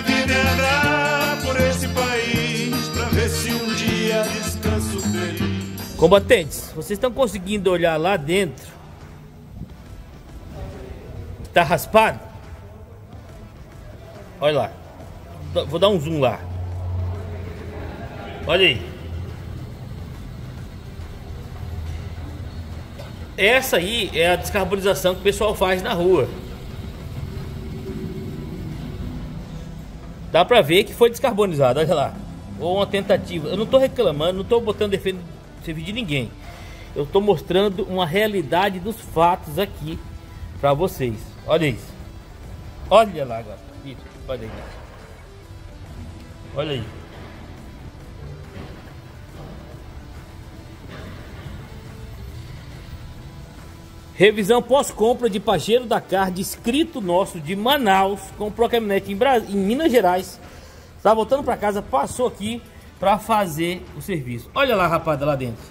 vida é andar por esse país pra ver se um dia descanso feliz. Combatentes, vocês estão conseguindo olhar lá dentro? Tá raspado? Olha lá. Vou dar um zoom lá. Olha aí. Essa aí é a descarbonização que o pessoal faz na rua. Dá pra ver que foi descarbonizado, olha lá. Ou uma tentativa. Eu não tô reclamando, não tô botando defeito de ninguém. Eu tô mostrando uma realidade dos fatos aqui pra vocês. Olha isso. Olha lá agora. Olha aí. Olha aí. Revisão pós-compra de Pajero Dakar, descrito nosso de Manaus, a caminhonete em, em Minas Gerais. Tá voltando para casa, passou aqui para fazer o serviço. Olha lá, rapada, lá dentro.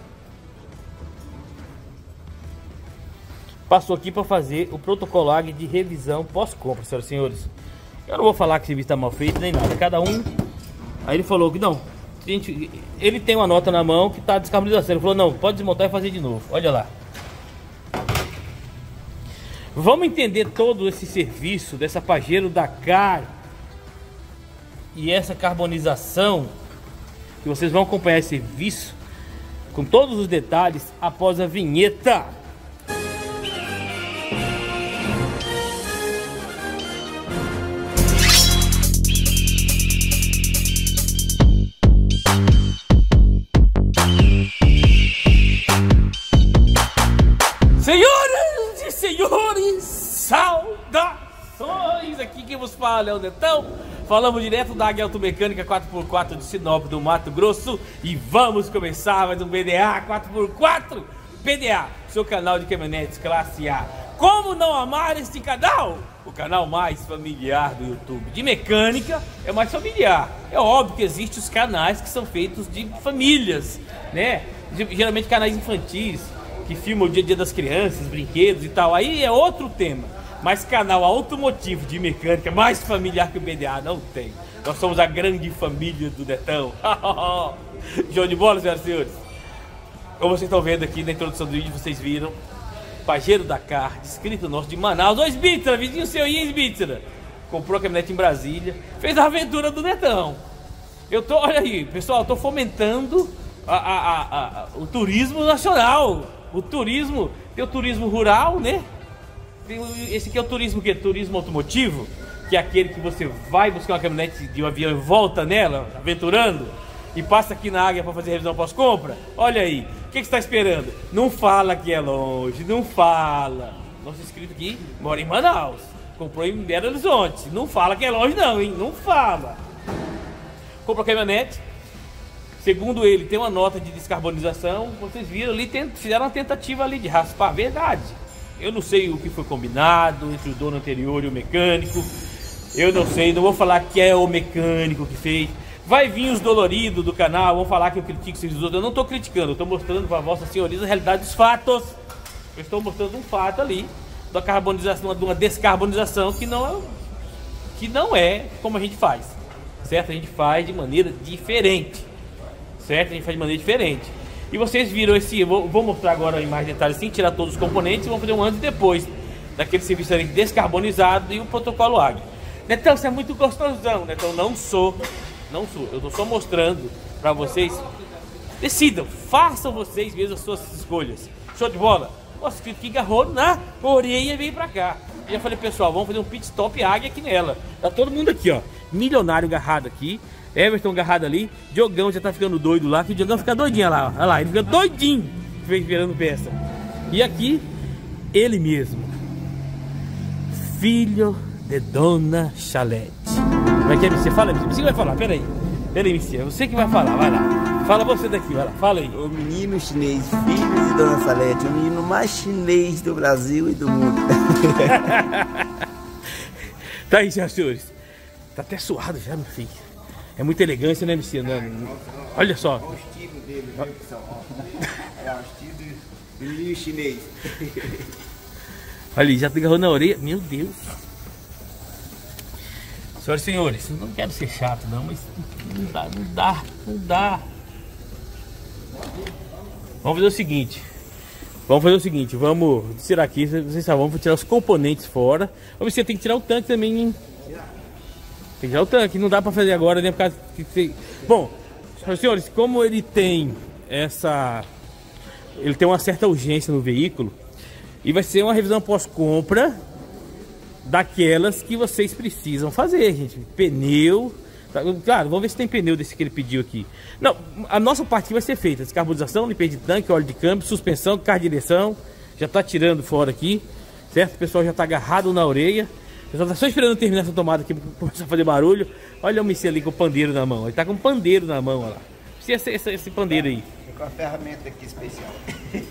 Passou aqui para fazer o protocolo AG de revisão pós-compra, senhoras e senhores. Eu não vou falar que o serviço está mal feito nem nada. Cada um. Aí ele falou que não. Gente, ele tem uma nota na mão que está descarbonização. Ele falou: não, pode desmontar e fazer de novo. Olha lá. Vamos entender todo esse serviço dessa Pajero Dakar e essa carbonização que vocês vão acompanhar esse serviço com todos os detalhes após a vinheta. Quem vos fala é o Netão. Falamos direto da Águia Automecânica 4x4 de Sinop, do Mato Grosso. E vamos começar mais um BDA 4x4. PDA, seu canal de caminhonetes classe A. Como não amar este canal? O canal mais familiar do YouTube. De mecânica é mais familiar. É óbvio que existem os canais que são feitos de famílias, né? Geralmente canais infantis, que filma o dia a dia das crianças, brinquedos e tal. Aí é outro tema. Mas canal automotivo de mecânica mais familiar que o BDA não tem. Nós somos a grande família do Netão. Show de bola, senhoras e senhores. Como vocês estão vendo aqui na introdução do vídeo, vocês viram. Pajero Dakar, descrito nosso de Manaus. Dois Bitra, vizinho seu aí, Bitra. Comprou a caminhonete em Brasília. Fez a aventura do Netão. Eu tô, olha aí, pessoal, eu tô fomentando a- a- a- o turismo nacional. O turismo, tem o turismo rural, né? Esse aqui é o turismo que Turismo automotivo, que é aquele que você vai buscar uma caminhonete de um avião e volta nela, aventurando, e passa aqui na águia para fazer revisão pós-compra. Olha aí, o que, que você está esperando? Não fala que é longe, não fala. Nosso inscrito aqui mora em Manaus, comprou em Belo Horizonte. Não fala que é longe, não, hein? Não fala. Comprou a caminhonete, Segundo ele, tem uma nota de descarbonização. Vocês viram ali, fizeram uma tentativa ali de raspar. Verdade. Eu não sei o que foi combinado entre o dono anterior e o mecânico. Eu não sei, não vou falar que é o mecânico que fez. Vai vir os doloridos do canal, vão falar que eu critico os outros. Eu não estou criticando, estou mostrando para Vossa Senhoria a realidade dos fatos. Eu estou mostrando um fato ali da carbonização, de uma descarbonização que não é, que não é como a gente faz. Certo? A gente faz de maneira diferente certo? A gente faz de maneira diferente. E vocês viram esse, vou, vou mostrar agora em mais detalhes, sem tirar todos os componentes, vamos fazer um antes e depois daquele serviço ali descarbonizado e o protocolo água. Netão, você é muito gostosão, Netão, não sou, não sou, eu tô só mostrando para vocês. Decidam, façam vocês mesmo as suas escolhas. Show de bola? Nossa, que agarrou na orelha e veio pra cá. E eu falei, pessoal, vamos fazer um pit stop águia aqui nela. Tá todo mundo aqui, ó. Milionário agarrado aqui. Everton agarrado ali. Diogão já tá ficando doido lá. Que o Diogão fica doidinho lá. ó. Olha lá, ele fica doidinho. Vem virando peça. E aqui, ele mesmo. Filho de Dona Chalete. Como é que é, MC? Fala, MC. Você que vai falar, peraí. Peraí, MC. É você que vai falar, vai lá. Fala você daqui, vai lá. Fala aí. O menino chinês, filho de Dona Salete, o menino mais chinês do Brasil e do mundo. Tá aí, senhoras e senhores. Tá até suado já, meu filho. É muita elegância, né, MC? Né? Olha só. o estilo dele, né, pessoal? É o estilo do menino chinês. Olha já agarrou na orelha. Meu Deus. Senhoras e senhores, não quero ser chato não, mas não dá, não dá, não dá. Vamos fazer o seguinte. Vamos fazer o seguinte, vamos tirar aqui, vocês sabem, vamos tirar os componentes fora. Se tem que tirar o tanque também, hein? Tem tirar o tanque, não dá pra fazer agora, né? Por causa que Bom, senhores, como ele tem essa... Ele tem uma certa urgência no veículo, e vai ser uma revisão pós-compra daquelas que vocês precisam fazer, gente. Pneu. Tá, claro, vamos ver se tem pneu desse que ele pediu aqui. Não, a nossa parte vai ser feita: descarbonização, limpeza de tanque, óleo de câmbio, suspensão, carro de direção. Já tá tirando fora aqui, certo? O pessoal já tá agarrado na orelha. O pessoal tá só esperando terminar essa tomada aqui para começar a fazer barulho. Olha o Missy ali com o pandeiro na mão. Ele tá com um pandeiro na mão, olha lá. Esse, esse, esse pandeiro aí. Com a ferramenta aqui especial.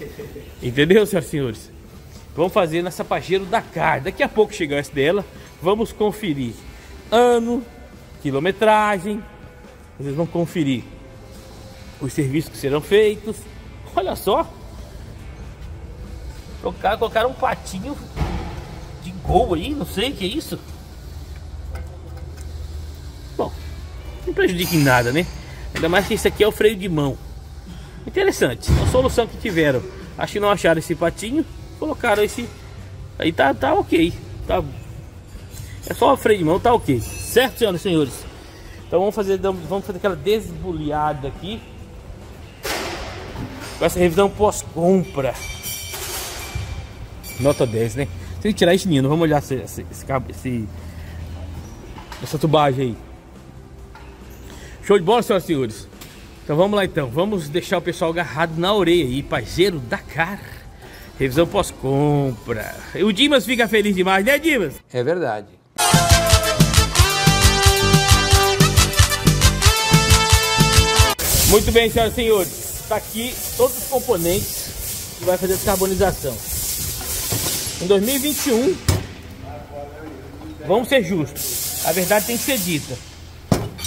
Entendeu, senhoras e senhores? Vamos fazer na Sapageiro Dakar. Daqui a pouco chegar esse dela. Vamos conferir ano, quilometragem. Vocês vão conferir os serviços que serão feitos. Olha só. Colocaram, colocaram um patinho de gol aí. Não sei o que é isso. Bom, não prejudica em nada, né? Ainda mais que isso aqui é o freio de mão. Interessante. A solução que tiveram. Acho que não acharam esse patinho colocaram esse. Aí tá, tá ok. Tá... É só o freio de mão, tá ok. Certo, senhoras e senhores? Então vamos fazer, vamos fazer aquela desbulhada aqui. Com essa revisão pós-compra. Nota 10, né? Tem que tirar esse ninho, vamos olhar esse, esse, esse, essa tubagem aí. Show de bola, senhoras e senhores. Então vamos lá então, vamos deixar o pessoal agarrado na orelha aí, parceiro da cara. Revisão pós-compra. O Dimas fica feliz demais, né, Dimas? É verdade. Muito bem, senhoras e senhores. Está aqui todos os componentes que vai fazer a descarbonização. Em 2021, vamos ser justos. A verdade tem que ser dita.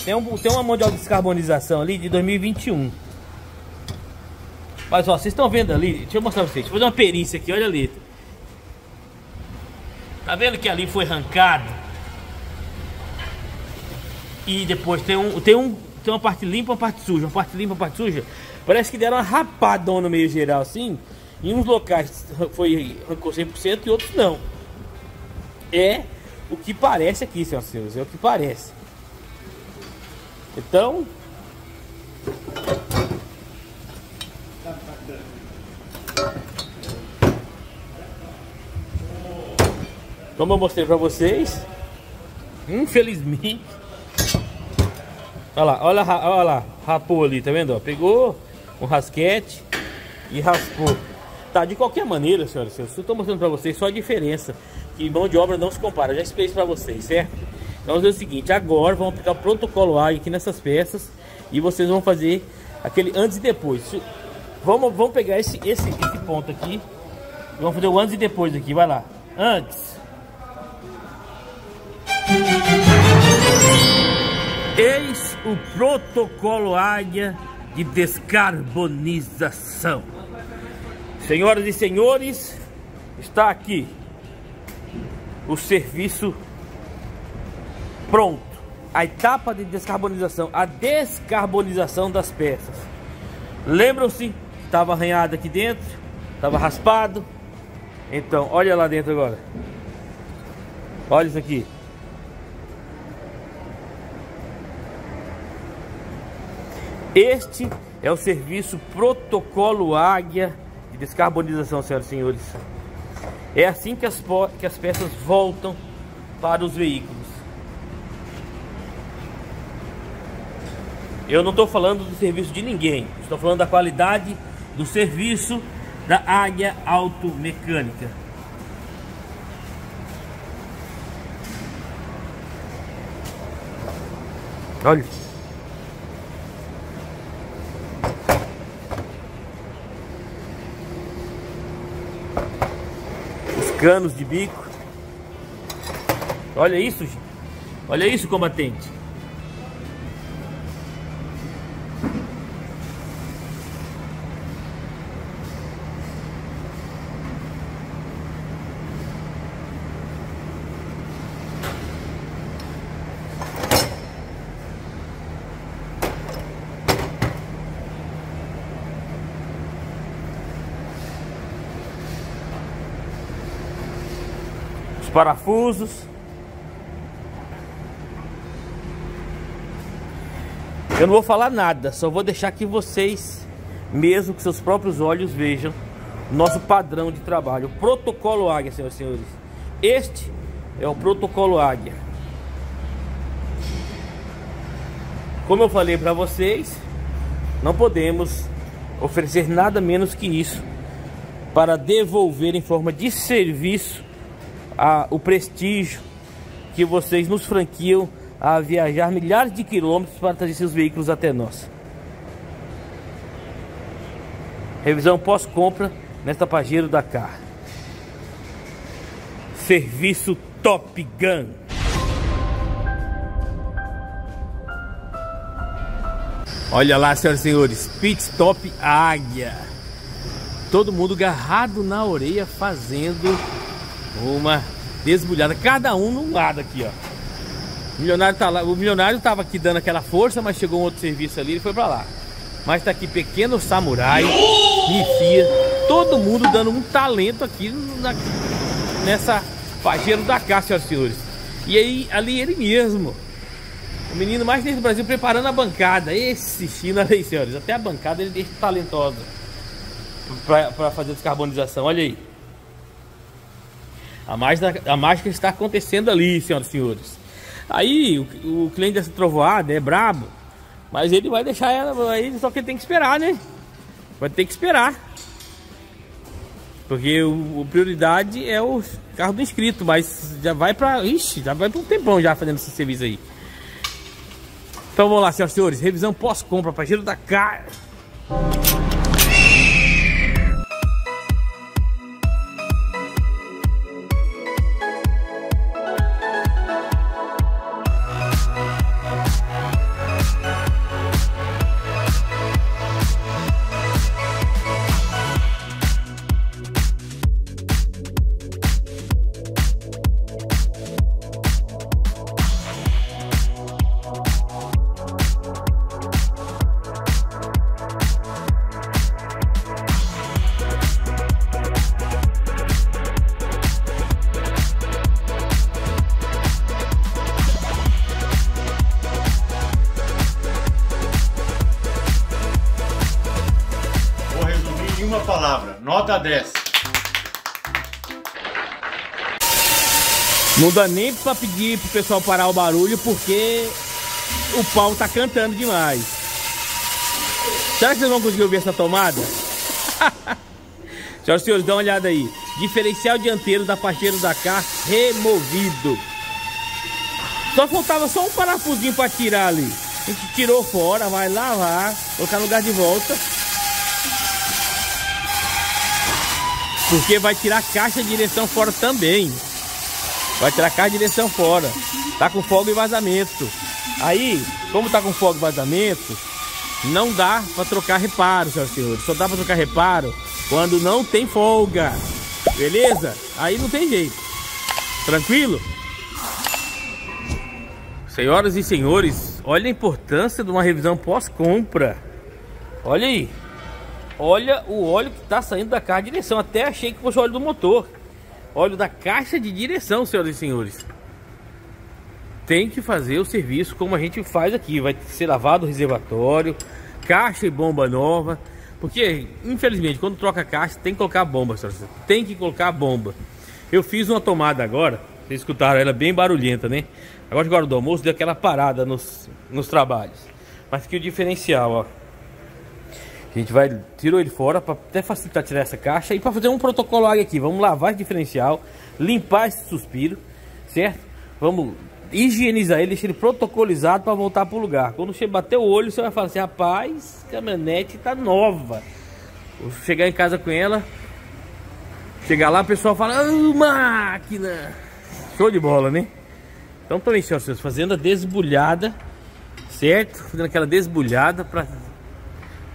Tem, um, tem uma mundial de descarbonização ali de 2021. Mas ó, vocês estão vendo ali, deixa eu mostrar pra vocês, deixa eu fazer uma perícia aqui, olha ali. Tá vendo que ali foi arrancado? E depois tem um, tem um, tem uma parte limpa, uma parte suja, uma parte limpa, uma parte suja. Parece que deram uma rapadona no meio geral assim. Em uns locais foi arrancou 100% e outros não. É o que parece aqui, senhoras e senhores, é o que parece. Então, Como eu mostrei pra vocês, infelizmente. Olha lá, olha, olha lá, rapou ali, tá vendo? Pegou um rasquete e raspou. Tá, de qualquer maneira, senhoras e senhores, eu tô mostrando pra vocês só a diferença. Que mão de obra não se compara, já expliquei isso pra vocês, certo? Então vamos fazer o seguinte, agora vamos aplicar o protocolo AG aqui nessas peças e vocês vão fazer aquele antes e depois. Vamos, vamos pegar esse, esse, esse ponto aqui, vamos fazer o antes e depois aqui, vai lá. Antes, Eis o protocolo Águia de descarbonização. Senhoras e senhores, está aqui o serviço pronto. A etapa de descarbonização, a descarbonização das peças. Lembram-se? Estava arranhado aqui dentro, estava raspado. Então, olha lá dentro agora. Olha isso aqui. Este é o serviço Protocolo Águia descarbonização, senhoras e senhores. É assim que as, que as peças voltam para os veículos. Eu não estou falando do serviço de ninguém, estou falando da qualidade do serviço da Águia Automecânica. Olha. Canos de bico. Olha isso, gente. Olha isso, combatente. Parafusos. Eu não vou falar nada, só vou deixar que vocês, mesmo com seus próprios olhos, vejam nosso padrão de trabalho, o protocolo Águia, senhoras e senhores. Este é o protocolo Águia. Como eu falei para vocês, não podemos oferecer nada menos que isso para devolver em forma de serviço a, o prestígio que vocês nos franquiam a viajar milhares de quilômetros para trazer seus veículos até nós. Revisão pós-compra nesta Pajero Dakar. Serviço Top Gun. Olha lá, senhoras e senhores, pit stop Águia. Todo mundo agarrado na orelha fazendo uma desbulhada, cada um num lado aqui, ó. O milionário tá lá, o milionário tava aqui dando aquela força, mas chegou um outro serviço ali, ele foi para lá. Mas tá aqui pequeno samurai, Mifia, todo mundo dando um talento aqui na, nessa Pajero da Cá, senhoras e senhores. E aí, ali ele mesmo. O menino mais do Brasil preparando a bancada. Esse China aí, senhores. Até a bancada ele deixa talentosa. Para fazer descarbonização. Olha aí. A mágica, a mágica está acontecendo ali, senhoras e senhores. Aí o, o cliente dessa trovoada é brabo. Mas ele vai deixar ela aí, só que ele tem que esperar, né? Vai ter que esperar. Porque o, o prioridade é o carro do inscrito, mas já vai para, ixi, já vai para um tempão já fazendo esse serviço aí. Então vamos lá, senhoras e senhores, revisão pós-compra para giro da cara. Não dá nem pra pedir pro pessoal parar o barulho porque o pau tá cantando demais. Será que vocês vão conseguir ouvir essa tomada? Senhoras e senhores, dá uma olhada aí. Diferencial dianteiro da Pacheiro da Car removido. Só faltava só um parafusinho para tirar ali. A gente tirou fora, vai lavar, colocar no lugar de volta. Porque vai tirar a caixa de direção fora também. Vai tirar a direção fora. Tá com fogo e vazamento. Aí, como tá com fogo e vazamento, não dá para trocar reparo, senhoras e senhores. Só dá para trocar reparo quando não tem folga. Beleza? Aí não tem jeito. Tranquilo? Senhoras e senhores, olha a importância de uma revisão pós-compra. Olha aí. Olha o óleo que está saindo da caixa de direção. Até achei que fosse óleo do motor. Óleo da caixa de direção, senhoras e senhores. Tem que fazer o serviço como a gente faz aqui. Vai ser lavado o reservatório, caixa e bomba nova. Porque, infelizmente, quando troca caixa, tem que colocar bomba, senhoras. Tem que colocar bomba. Eu fiz uma tomada agora. Vocês escutaram ela bem barulhenta, né? Agora agora do almoço deu aquela parada nos, nos trabalhos. Mas aqui o diferencial, ó. A gente vai, tirou ele fora para até facilitar tirar essa caixa e para fazer um protocolo aqui. Vamos lavar esse diferencial, limpar esse suspiro, certo? Vamos higienizar ele, deixar ele protocolizado para voltar para o lugar. Quando você bater o olho, você vai falar assim: rapaz, caminhonete tá nova. Vou chegar em casa com ela, chegar lá, o pessoal fala: oh, máquina! Show de bola, né? Então, também, senhores, fazendo a desbulhada, certo? Fazendo aquela desbulhada para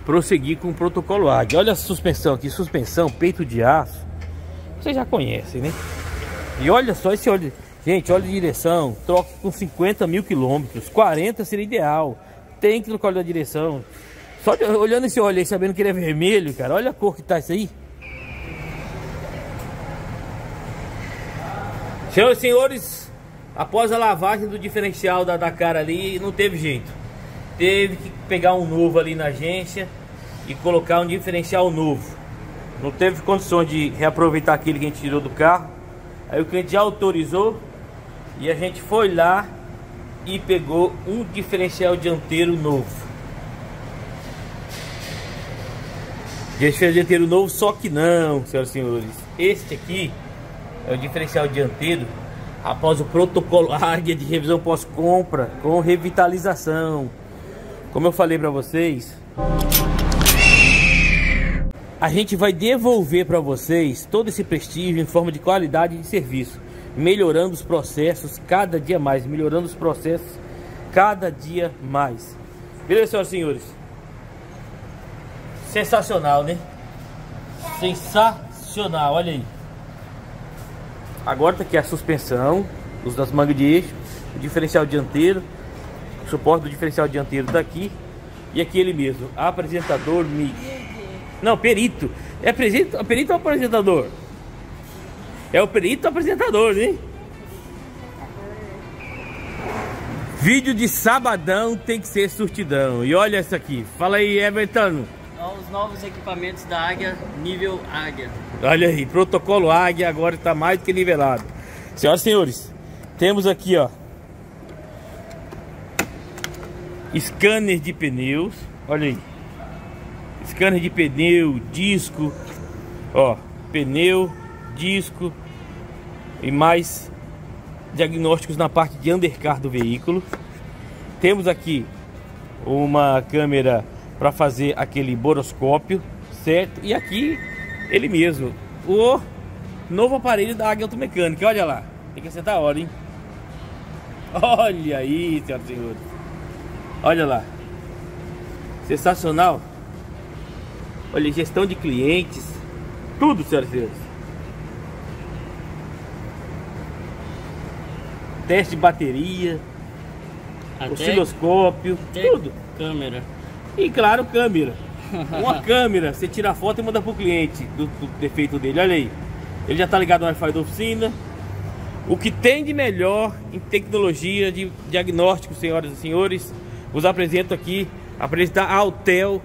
prosseguir com o protocolo Águia. Olha a suspensão aqui, suspensão, peito de aço. Vocês já conhecem, né? E olha só esse óleo. Gente, óleo de direção, troca com 50 mil quilômetros. 40 seria ideal. Tem que trocar óleo da direção. Só de, olhando esse óleo aí, sabendo que ele é vermelho, cara. Olha a cor que tá isso aí. Senhoras e senhores, após a lavagem do diferencial da Dakar ali, não teve jeito. Teve que pegar um novo ali na agência e colocar um diferencial novo. Não teve condições de reaproveitar aquele que a gente tirou do carro. Aí o cliente já autorizou e a gente foi lá e pegou um diferencial dianteiro novo. Diferencial dianteiro novo, só que não, senhoras e senhores. Este aqui é o diferencial dianteiro após o protocolo Águia de revisão pós-compra com revitalização. Como eu falei para vocês, a gente vai devolver para vocês todo esse prestígio em forma de qualidade de serviço, melhorando os processos cada dia mais, melhorando os processos cada dia mais. Beleza, senhoras e senhores? Sensacional, né? Sensacional, olha aí. Agora tá aqui a suspensão, os das mangas de eixo, o diferencial dianteiro, o suporte do diferencial dianteiro tá aqui. E aqui ele mesmo, apresentador MIG. Não, perito. É perito, perito ou apresentador? É o perito apresentador, hein? Vídeo de sabadão tem que ser surtidão. E olha isso aqui. Fala aí, Everton. Os novos equipamentos da Águia, nível Águia. Olha aí, protocolo Águia agora está mais do que nivelado. Senhoras e senhores, temos aqui, ó. Scanner de pneus. Olha aí scanner de pneu, disco, ó, pneu, disco e mais diagnósticos na parte de undercar do veículo. Temos aqui uma câmera para fazer aquele boroscópio, certo? E aqui ele mesmo, o novo aparelho da Águia Automecânica, olha lá. Tem que acertar a hora, hein? Olha aí, senhoras e senhores. Olha lá. Sensacional. Olha, gestão de clientes. Tudo, senhoras e senhores. Teste de bateria. Até osciloscópio. tudo. Câmera. E claro, câmera. Uma câmera, você tira a foto e manda pro cliente do, do defeito dele. Olha aí. Ele já tá ligado no Wi-Fi da oficina. O que tem de melhor em tecnologia de diagnóstico, senhoras e senhores, vos apresento aqui, apresentar a Altel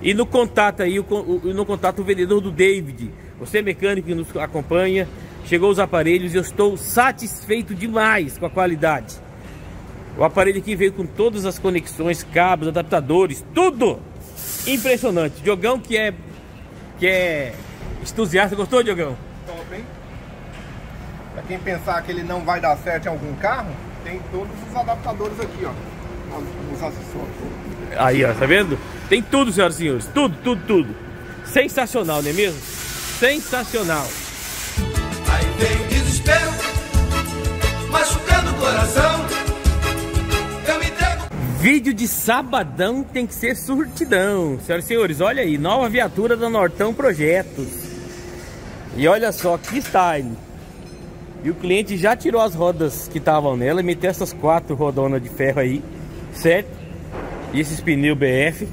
e no contato aí, no contato o vendedor do David, você mecânico que nos acompanha, chegou os aparelhos e eu estou satisfeito demais com a qualidade. O aparelho aqui veio com todas as conexões, cabos, adaptadores, tudo impressionante. Diogão que é que é entusiasta, gostou, Diogão? Top, hein? Pra quem pensar que ele não vai dar certo em algum carro, tem todos os adaptadores aqui, ó. Os, os acessórios. Aí, ó, tá vendo? Tem tudo, senhoras e senhores. Tudo, tudo, tudo. Sensacional, não é mesmo? Sensacional. Aí vem desespero, machucando o coração. Eu me entrego. Vídeo de sabadão tem que ser surtidão. Senhoras e senhores, olha aí. Nova viatura da Nortão Projetos. E olha só que style. E o cliente já tirou as rodas que estavam nela e meteu essas quatro rodonas de ferro aí, certo? E esses pneus BF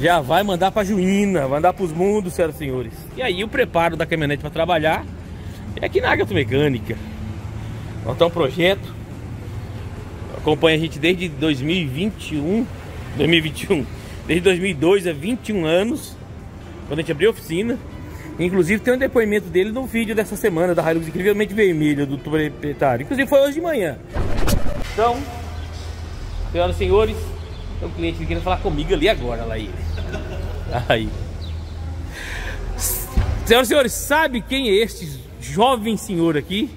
já vai mandar para Juína, vai mandar para os mundos, senhoras e senhores. E aí o preparo da caminhonete para trabalhar é aqui na Mecânica. Nós um projeto. Acompanha a gente desde 2021, 2021, desde 2002 a 21 anos, quando a gente abriu a oficina. Inclusive tem um depoimento dele no vídeo dessa semana da Hilux incrivelmente vermelha do proprietário. Inclusive foi hoje de manhã. Então, senhoras e senhores, o cliente querendo falar comigo ali agora. Aí. Senhoras e senhores, sabe quem é este jovem senhor aqui?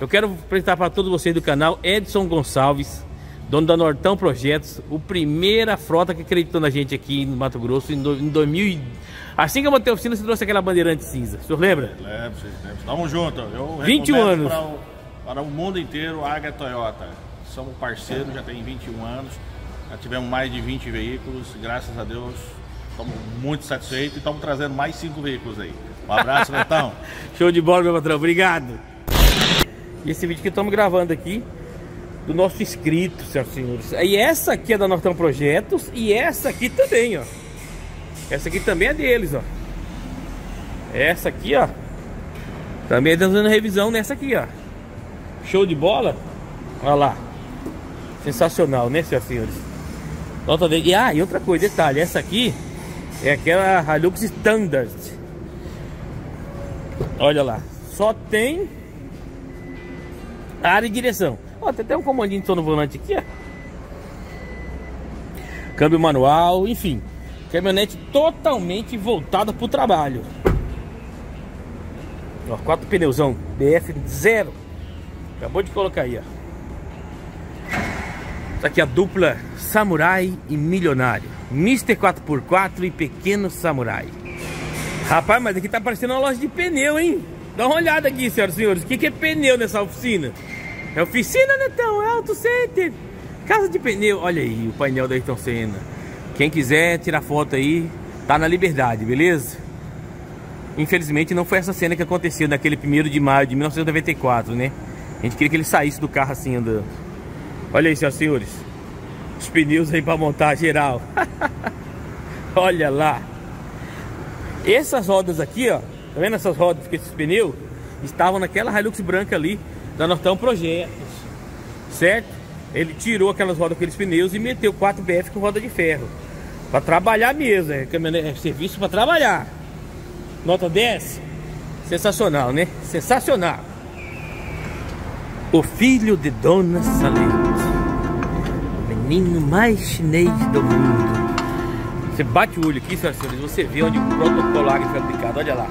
Eu quero apresentar para todos vocês do canal Edson Gonçalves, dono da Nortão Projetos, o primeira frota que acreditou na gente aqui no Mato Grosso em, do, em 2000. Assim que eu montei a oficina, você trouxe aquela bandeirante cinza. O senhor lembra? Lembro, lembro. Tamo junto. Eu 21 anos. Para o, para o mundo inteiro, a Águia Toyota. Somos parceiros, já tem 21 anos. Já tivemos mais de 20 veículos, graças a Deus estamos muito satisfeitos e estamos trazendo mais 5 veículos aí. Um abraço, Netão. Show de bola, meu patrão. Obrigado. E esse vídeo que estamos gravando aqui do nosso inscrito, senhoras e senhores. E essa aqui é da Nortão Projetos e essa aqui também, ó. Essa aqui também é deles, ó. Essa aqui, ó. Também estamos fazendo revisão nessa aqui, ó. Show de bola? Olha lá. Sensacional, né, senhoras e senhores? Nota dele. E, ah, e outra coisa, detalhe, essa aqui é aquela Hilux Standard. Olha lá. Só tem área e direção. Ó, tem até um comandinho de som no volante aqui, ó. Câmbio manual, enfim. Caminhonete totalmente voltada para o trabalho. Ó, quatro pneuzão BF zero. Acabou de colocar aí, ó. Tá aqui a dupla Samurai e Milionário. Mister 4x4 e Pequeno Samurai. Rapaz, mas aqui tá parecendo uma loja de pneu, hein? Dá uma olhada aqui, senhoras e senhores. O que, que é pneu nessa oficina? É oficina, Netão? É Auto Center. Casa de pneu. Olha aí o painel da Ayrton Senna. Quem quiser tirar foto aí, tá na liberdade, beleza? Infelizmente não foi essa cena que aconteceu naquele 1 de maio de 1994, né? A gente queria que ele saísse do carro assim andando. Olha aí, senhoras e senhores. Os pneus aí para montar geral. Olha lá. Essas rodas aqui, ó. Tá vendo essas rodas com esses pneus? Estavam naquela Hilux branca ali da Nortão Projetos. Certo? Ele tirou aquelas rodas, aqueles pneus e meteu 4 BF com roda de ferro. Para trabalhar mesmo, é, é serviço para trabalhar. Nota 10. Sensacional, né? Sensacional. O filho de Dona Salete. O menino mais chinês do mundo. Você bate o olho aqui, senhoras e senhores, você vê onde o protocolar foi aplicado. Olha lá.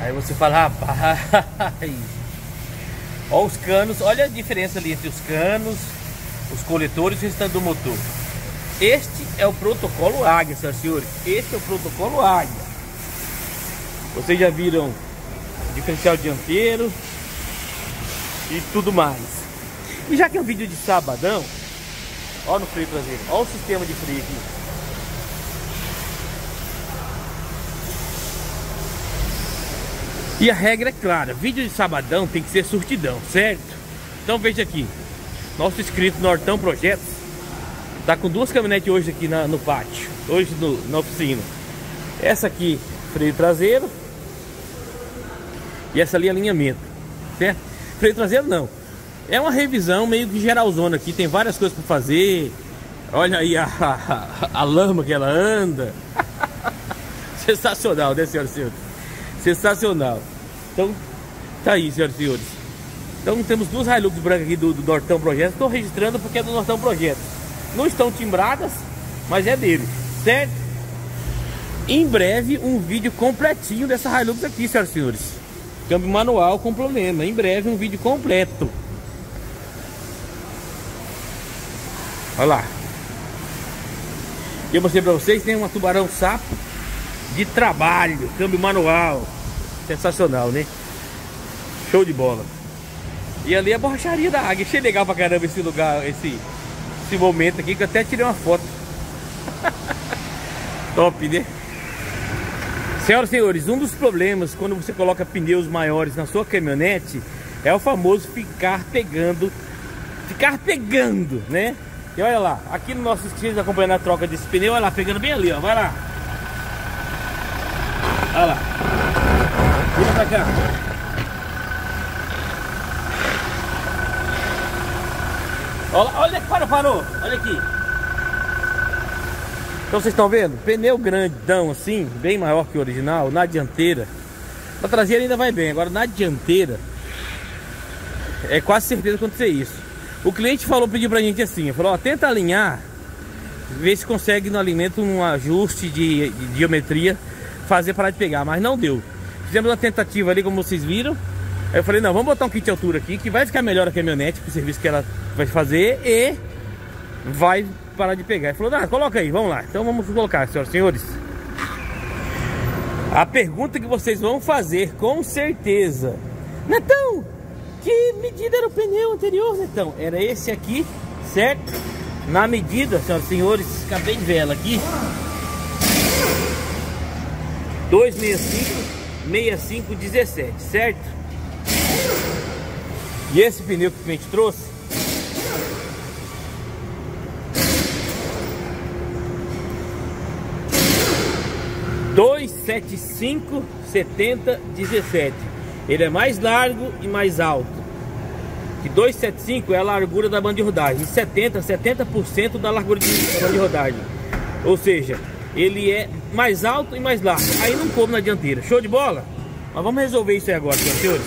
Aí você fala, rapaz. Olha os canos, olha a diferença ali entre os canos, os coletores e o restante do motor. Este é o protocolo Águia, senhoras e senhores. Este é o protocolo Águia. Vocês já viram diferencial dianteiro e tudo mais. E já que é um vídeo de sabadão, ó no freio traseiro, ó o sistema de freio aqui. E a regra é clara, vídeo de sabadão tem que ser surtidão, certo? Então veja aqui, nosso inscrito Nortão Projetos tá com duas caminhonetes hoje aqui na, no pátio, hoje no, na oficina. Essa aqui, freio traseiro, e essa ali é alinhamento, certo? Freio traseiro não. É uma revisão meio que geralzona aqui, tem várias coisas para fazer. Olha aí a, a, a, lama que ela anda. Sensacional, né, senhoras e senhores? Sensacional. Então, tá aí, senhoras e senhores. Então temos duas Hilux brancas aqui do, do Nortão Projeto. Estou registrando porque é do Nortão Projeto. Não estão timbradas, mas é dele, certo? Em breve um vídeo completinho dessa Hilux aqui, senhoras e senhores. Câmbio manual com problema. Em breve um vídeo completo. Olha lá. Eu mostrei pra vocês, tem uma tubarão sapo de trabalho, câmbio manual. Sensacional, né? Show de bola. E ali é a borracharia da águia. Achei legal pra caramba esse lugar, esse, esse momento aqui, que eu até tirei uma foto. Top, né? Senhoras e senhores, um dos problemas quando você coloca pneus maiores na sua caminhonete é o famoso ficar pegando, ficar pegando, né? E olha lá, aqui no nosso inscritos acompanhando a troca desse pneu, olha lá, pegando bem ali, ó, vai lá. Olha lá. Vira pra cá. Olha, olha, para, parou, olha aqui. Então vocês estão vendo? Pneu grandão assim, bem maior que o original, na dianteira. Na traseira ainda vai bem, agora na dianteira é quase certeza acontecer isso. O cliente falou, pediu pra gente assim, falou, ó, tenta alinhar, ver se consegue no alimento um ajuste de, de geometria, fazer parar de pegar, mas não deu. Fizemos uma tentativa ali, como vocês viram. Aí eu falei, não, vamos botar um kit de altura aqui, que vai ficar melhor a caminhonete, pro serviço que ela vai fazer e vai parar de pegar. Ele falou, ah, coloca aí, vamos lá. Então vamos colocar, senhoras e senhores. A pergunta que vocês vão fazer, com certeza. Netão, que medida era o pneu anterior, Netão? Era esse aqui, certo? Na medida, senhoras e senhores, acabei de ver ela aqui. 265, 65, 17, certo? E esse pneu que a gente trouxe 75 70 17. Ele é mais largo e mais alto. Que 275 é a largura da banda de rodagem, e 70 70% da largura de, da banda de rodagem. Ou seja, ele é mais alto e mais largo. Aí não coube na dianteira. Show de bola? Mas vamos resolver isso aí agora, senhoras e senhores.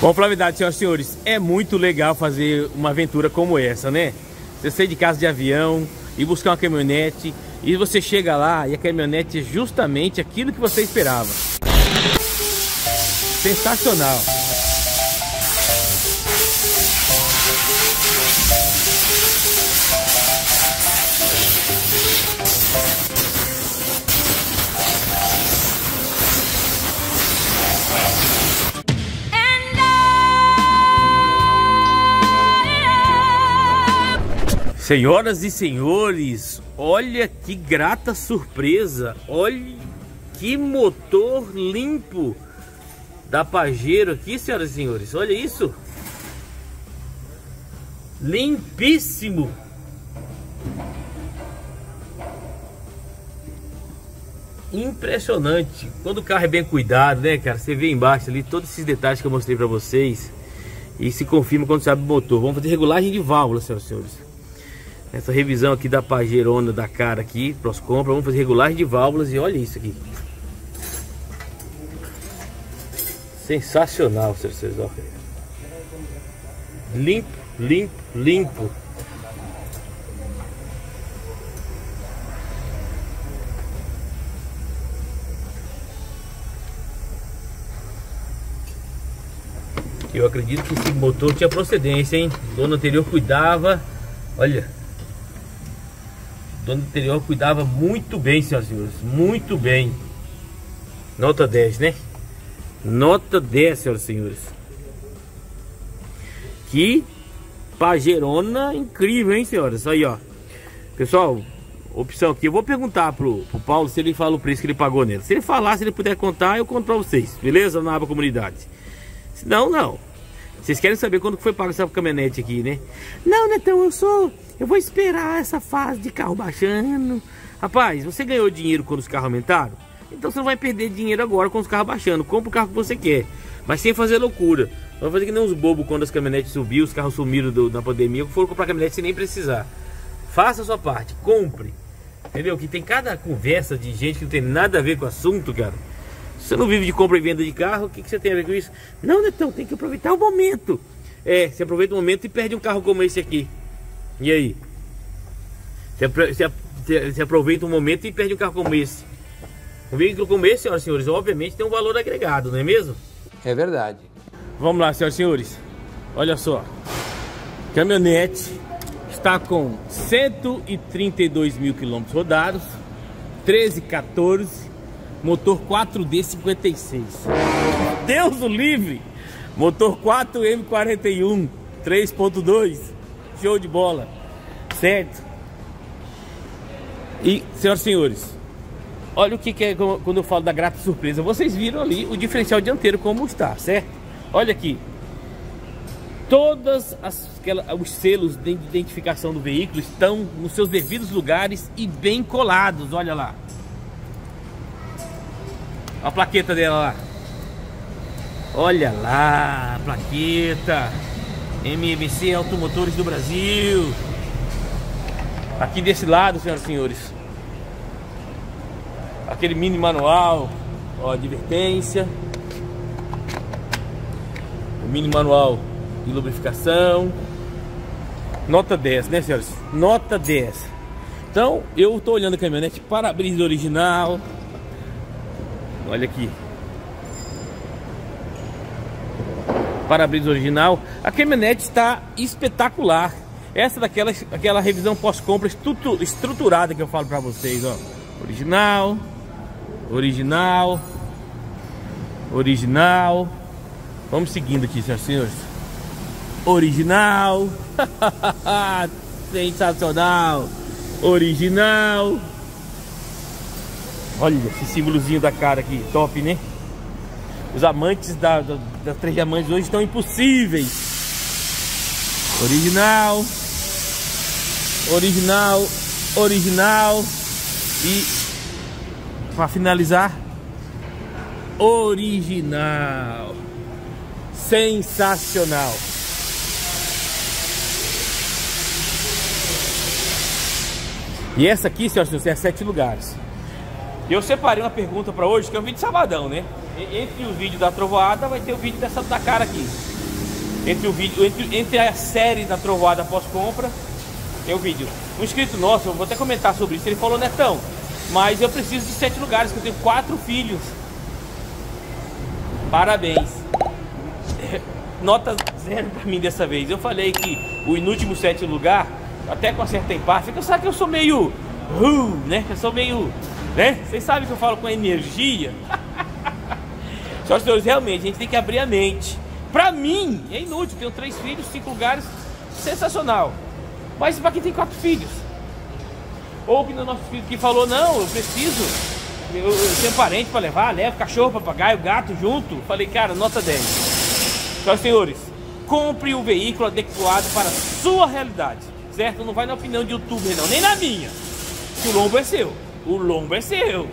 Bom, Flavidade, senhoras e senhores, é muito legal fazer uma aventura como essa, né? Você sair de casa de avião e buscar uma caminhonete e você chega lá e a caminhonete é justamente aquilo que você esperava. Sensacional. Senhoras e senhores, olha que grata surpresa, olha que motor limpo da Pajero aqui, senhoras e senhores, olha isso. Limpíssimo. Impressionante. Quando o carro é bem cuidado, né, cara? Você vê embaixo ali todos esses detalhes que eu mostrei pra vocês. E se confirma quando você abre o motor. Vamos fazer regulagem de válvula, senhoras e senhores. Essa revisão aqui da Pagerona da cara aqui, pros compras, vamos fazer regulagem de válvulas e olha isso aqui. Sensacional, vocês ó. Limpo, limpo, limpo. Eu acredito que esse motor tinha procedência, hein? O dono anterior cuidava. Olha, dono anterior cuidava muito bem, senhoras e senhores. Muito bem. Nota 10, né? Nota 10, senhoras e senhores. Que pagerona incrível, hein, senhoras? Aí, ó. Pessoal, opção aqui. Eu vou perguntar pro, pro Paulo se ele fala o preço que ele pagou nele. Se ele falar, se ele puder contar, eu conto pra vocês. Beleza? Na aba comunidade. Se não, não. Vocês querem saber quando foi pago essa caminhonete aqui, né? Não, Netão, eu sou... Eu vou esperar essa fase de carro baixando. Rapaz, você ganhou dinheiro quando os carros aumentaram? Então você não vai perder dinheiro agora com os carros baixando. Compra o carro que você quer. Mas sem fazer loucura. Não vai fazer que nem uns bobos quando as caminhonetes subiram, os carros sumiram do, na pandemia, foram comprar caminhonete sem nem precisar. Faça a sua parte, compre. Entendeu? Que tem cada conversa de gente que não tem nada a ver com o assunto, cara. Você não vive de compra e venda de carro, o que, que você tem a ver com isso? Não, Netão, tem que aproveitar o momento. É, você aproveita o momento e perde um carro como esse aqui. E aí? Você, aproveita um momento e perde um carro como esse. Um veículo como esse, senhoras e senhores, obviamente tem um valor agregado, não é mesmo? É verdade. Vamos lá, senhoras e senhores. Olha só. Caminhonete está com 132 mil quilômetros rodados, 13, 14 motor 4D56. Deus o livre! Motor 4M41 3.2. Show de bola. Certo? E, senhoras e senhores, olha o que, que é quando eu falo da grata surpresa. Vocês viram ali o diferencial dianteiro como está, certo? Olha aqui. Aquela, os selos de identificação do veículo estão nos seus devidos lugares e bem colados. Olha lá. A plaqueta dela lá. Olha lá, a plaqueta. MMC Automotores do Brasil. Aqui desse lado, senhoras e senhores. Aquele mini manual, ó, advertência. O mini manual de lubrificação. Nota 10, né, senhores? Nota 10. Então, eu tô olhando a caminhonete para-brisa original. Olha aqui. Para-brisa original. A caminhonete está espetacular. Essa daquela aquela revisão pós-compra estruturada que eu falo para vocês, ó. Original. Original. Original. Vamos seguindo aqui, senhoras e senhores. Original. Sensacional. Original. Olha esse símbolozinho da cara aqui, top, né? Os amantes da, da, das três diamantes hoje estão impossíveis. Original. Original. Original. E para finalizar, original, sensacional. E essa aqui, senhoras e senhores, é sete lugares. Eu separei uma pergunta para hoje, que é um vídeo de sabadão, né? Entre o vídeo da trovoada vai ter o vídeo dessa da cara aqui. Entre o vídeo, entre, entre a série da trovoada pós-compra, tem o vídeo. Um inscrito nosso, eu vou até comentar sobre isso, ele falou, Netão, mas eu preciso de sete lugares, que eu tenho quatro filhos. Parabéns. Nota zero pra mim dessa vez. Eu falei que o inúltimo sete lugar, até com a certa empáfia, eu sabe que eu sou meio. Uh, né? Eu sou meio. Né? Vocês sabem que eu falo com energia. Senhores, realmente, a gente tem que abrir a mente. Pra mim, é inútil. Tenho três filhos, cinco lugares. Sensacional. Mas para quem tem quatro filhos? Ou que no nosso filho que falou, não, eu preciso. Eu, eu tenho parente para levar, leva cachorro, papagaio, gato junto. Falei, cara, nota 10. Senhoras senhores, compre o veículo adequado para a sua realidade. Certo? Não vai na opinião de youtuber, não, nem na minha. Que o lombo é seu. O lombo é seu.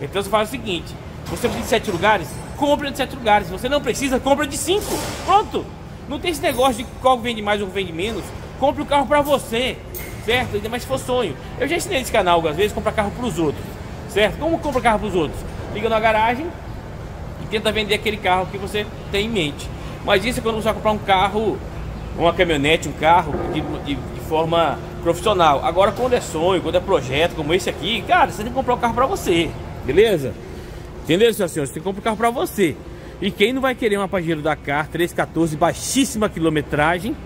Então você faz o seguinte: você precisa de sete lugares, compra de sete lugares. Se você não precisa, compra de cinco. Pronto. Não tem esse negócio de qual vende mais ou vende menos. Compre o carro para você, certo? Ainda mais se for sonho. Eu já ensinei nesse canal algumas vezes comprar carro para os outros, certo? Como compra carro para os outros? Liga na garagem e tenta vender aquele carro que você tem em mente. Mas isso é quando você vai comprar um carro, uma caminhonete, um carro de, de, de forma profissional. Agora, quando é sonho, quando é projeto como esse aqui, cara, você tem que comprar um carro para você, beleza? Entendeu, senhor senhor? Você tem que comprar um carro para você. E quem não vai querer uma Pajero Dakar 314, baixíssima quilometragem,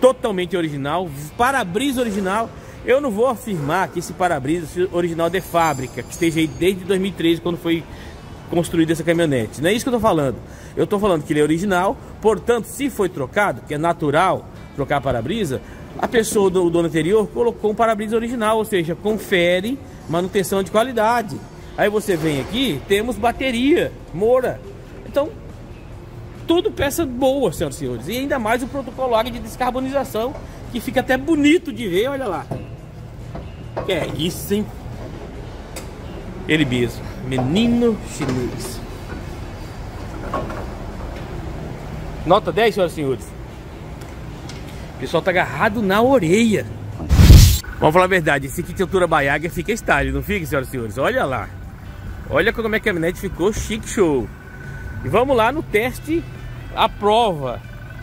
totalmente original, para-brisa original. Eu não vou afirmar que esse para-brisa original de fábrica, que esteja aí desde 2013, quando foi construída essa caminhonete. Não é isso que eu estou falando. Eu estou falando que ele é original, portanto, se foi trocado, que é natural trocar para-brisa, a pessoa do dono anterior colocou um para-brisa original, ou seja, confere manutenção de qualidade. Aí você vem aqui, temos bateria, Moura. Então, tudo peça boa, senhoras e senhores. E ainda mais o protocolo de descarbonização, que fica até bonito de ver, olha lá. Que é isso, hein? Ele mesmo, menino chinês. Nota 10, senhoras e senhores. O pessoal tá agarrado na orelha. Vamos falar a verdade, esse de altura baiaga fica style, não fica, senhoras e senhores? Olha lá. Olha como é que a caminhonete ficou chique show. E vamos lá no teste, a prova.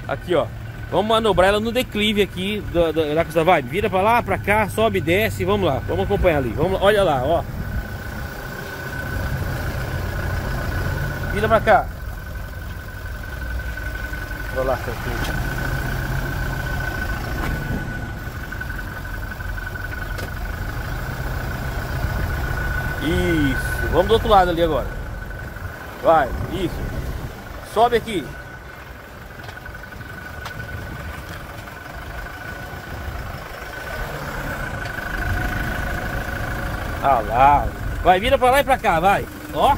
Aqui, ó. Vamos manobrar ela no declive aqui da, da, da Costa Vibe. Vira pra lá, pra cá, sobe, desce. Vamos lá, vamos acompanhar ali. Vamos, olha lá, ó. Vira pra cá. Olha lá, certinho. Isso. Vamos do outro lado ali agora. Vai, isso. Sobe aqui. Ah lá. Vai, vira pra lá e pra cá, vai. Ó.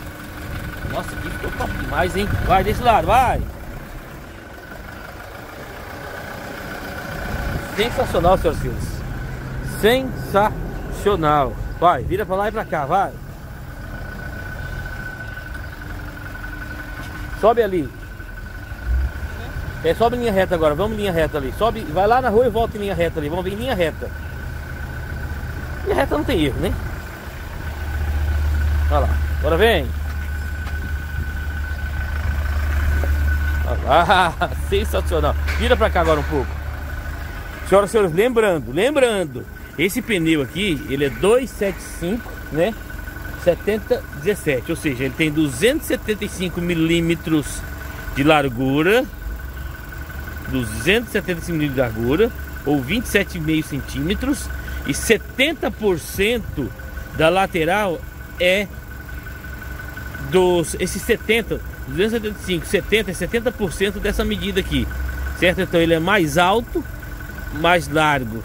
Nossa, aqui ficou top demais, hein? Vai desse lado, vai. Sensacional, senhoras e senhores. Sensacional. Vai, vira pra lá e pra cá, vai. Sobe ali. É, sobe em linha reta agora, vamos em linha reta ali. Sobe, vai lá na rua e volta em linha reta ali. Vamos vir em linha reta. Linha reta não tem erro, né? Olha lá, agora vem. Olha lá, sensacional. Vira pra cá agora um pouco. Senhoras e senhores, lembrando, lembrando, esse pneu aqui, ele é 275, né? 70 17, ou seja, ele tem 275 milímetros de largura, 275 milímetros de largura, ou 27,5 centímetros, e 70% da lateral é dos esses 70, 275, 70 é 70% dessa medida aqui, certo? Então ele é mais alto, mais largo.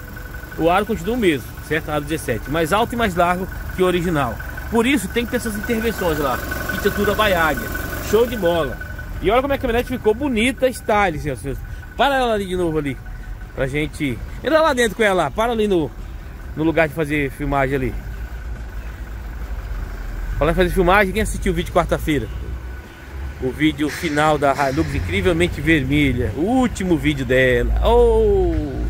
O aro continua o mesmo, certo? Aro 17, mais alto e mais largo que o original. Por isso tem que ter essas intervenções lá. Arquitetura baiária. Show de bola. E olha como é a caminhonete ficou bonita, style, senhores. senhores. Para ela ali de novo ali. Pra gente. Entra lá dentro com ela. Para ali no, no lugar de fazer filmagem ali. Em fazer filmagem, quem assistiu o vídeo quarta-feira? O vídeo final da Hilux incrivelmente vermelha. O último vídeo dela. Oh!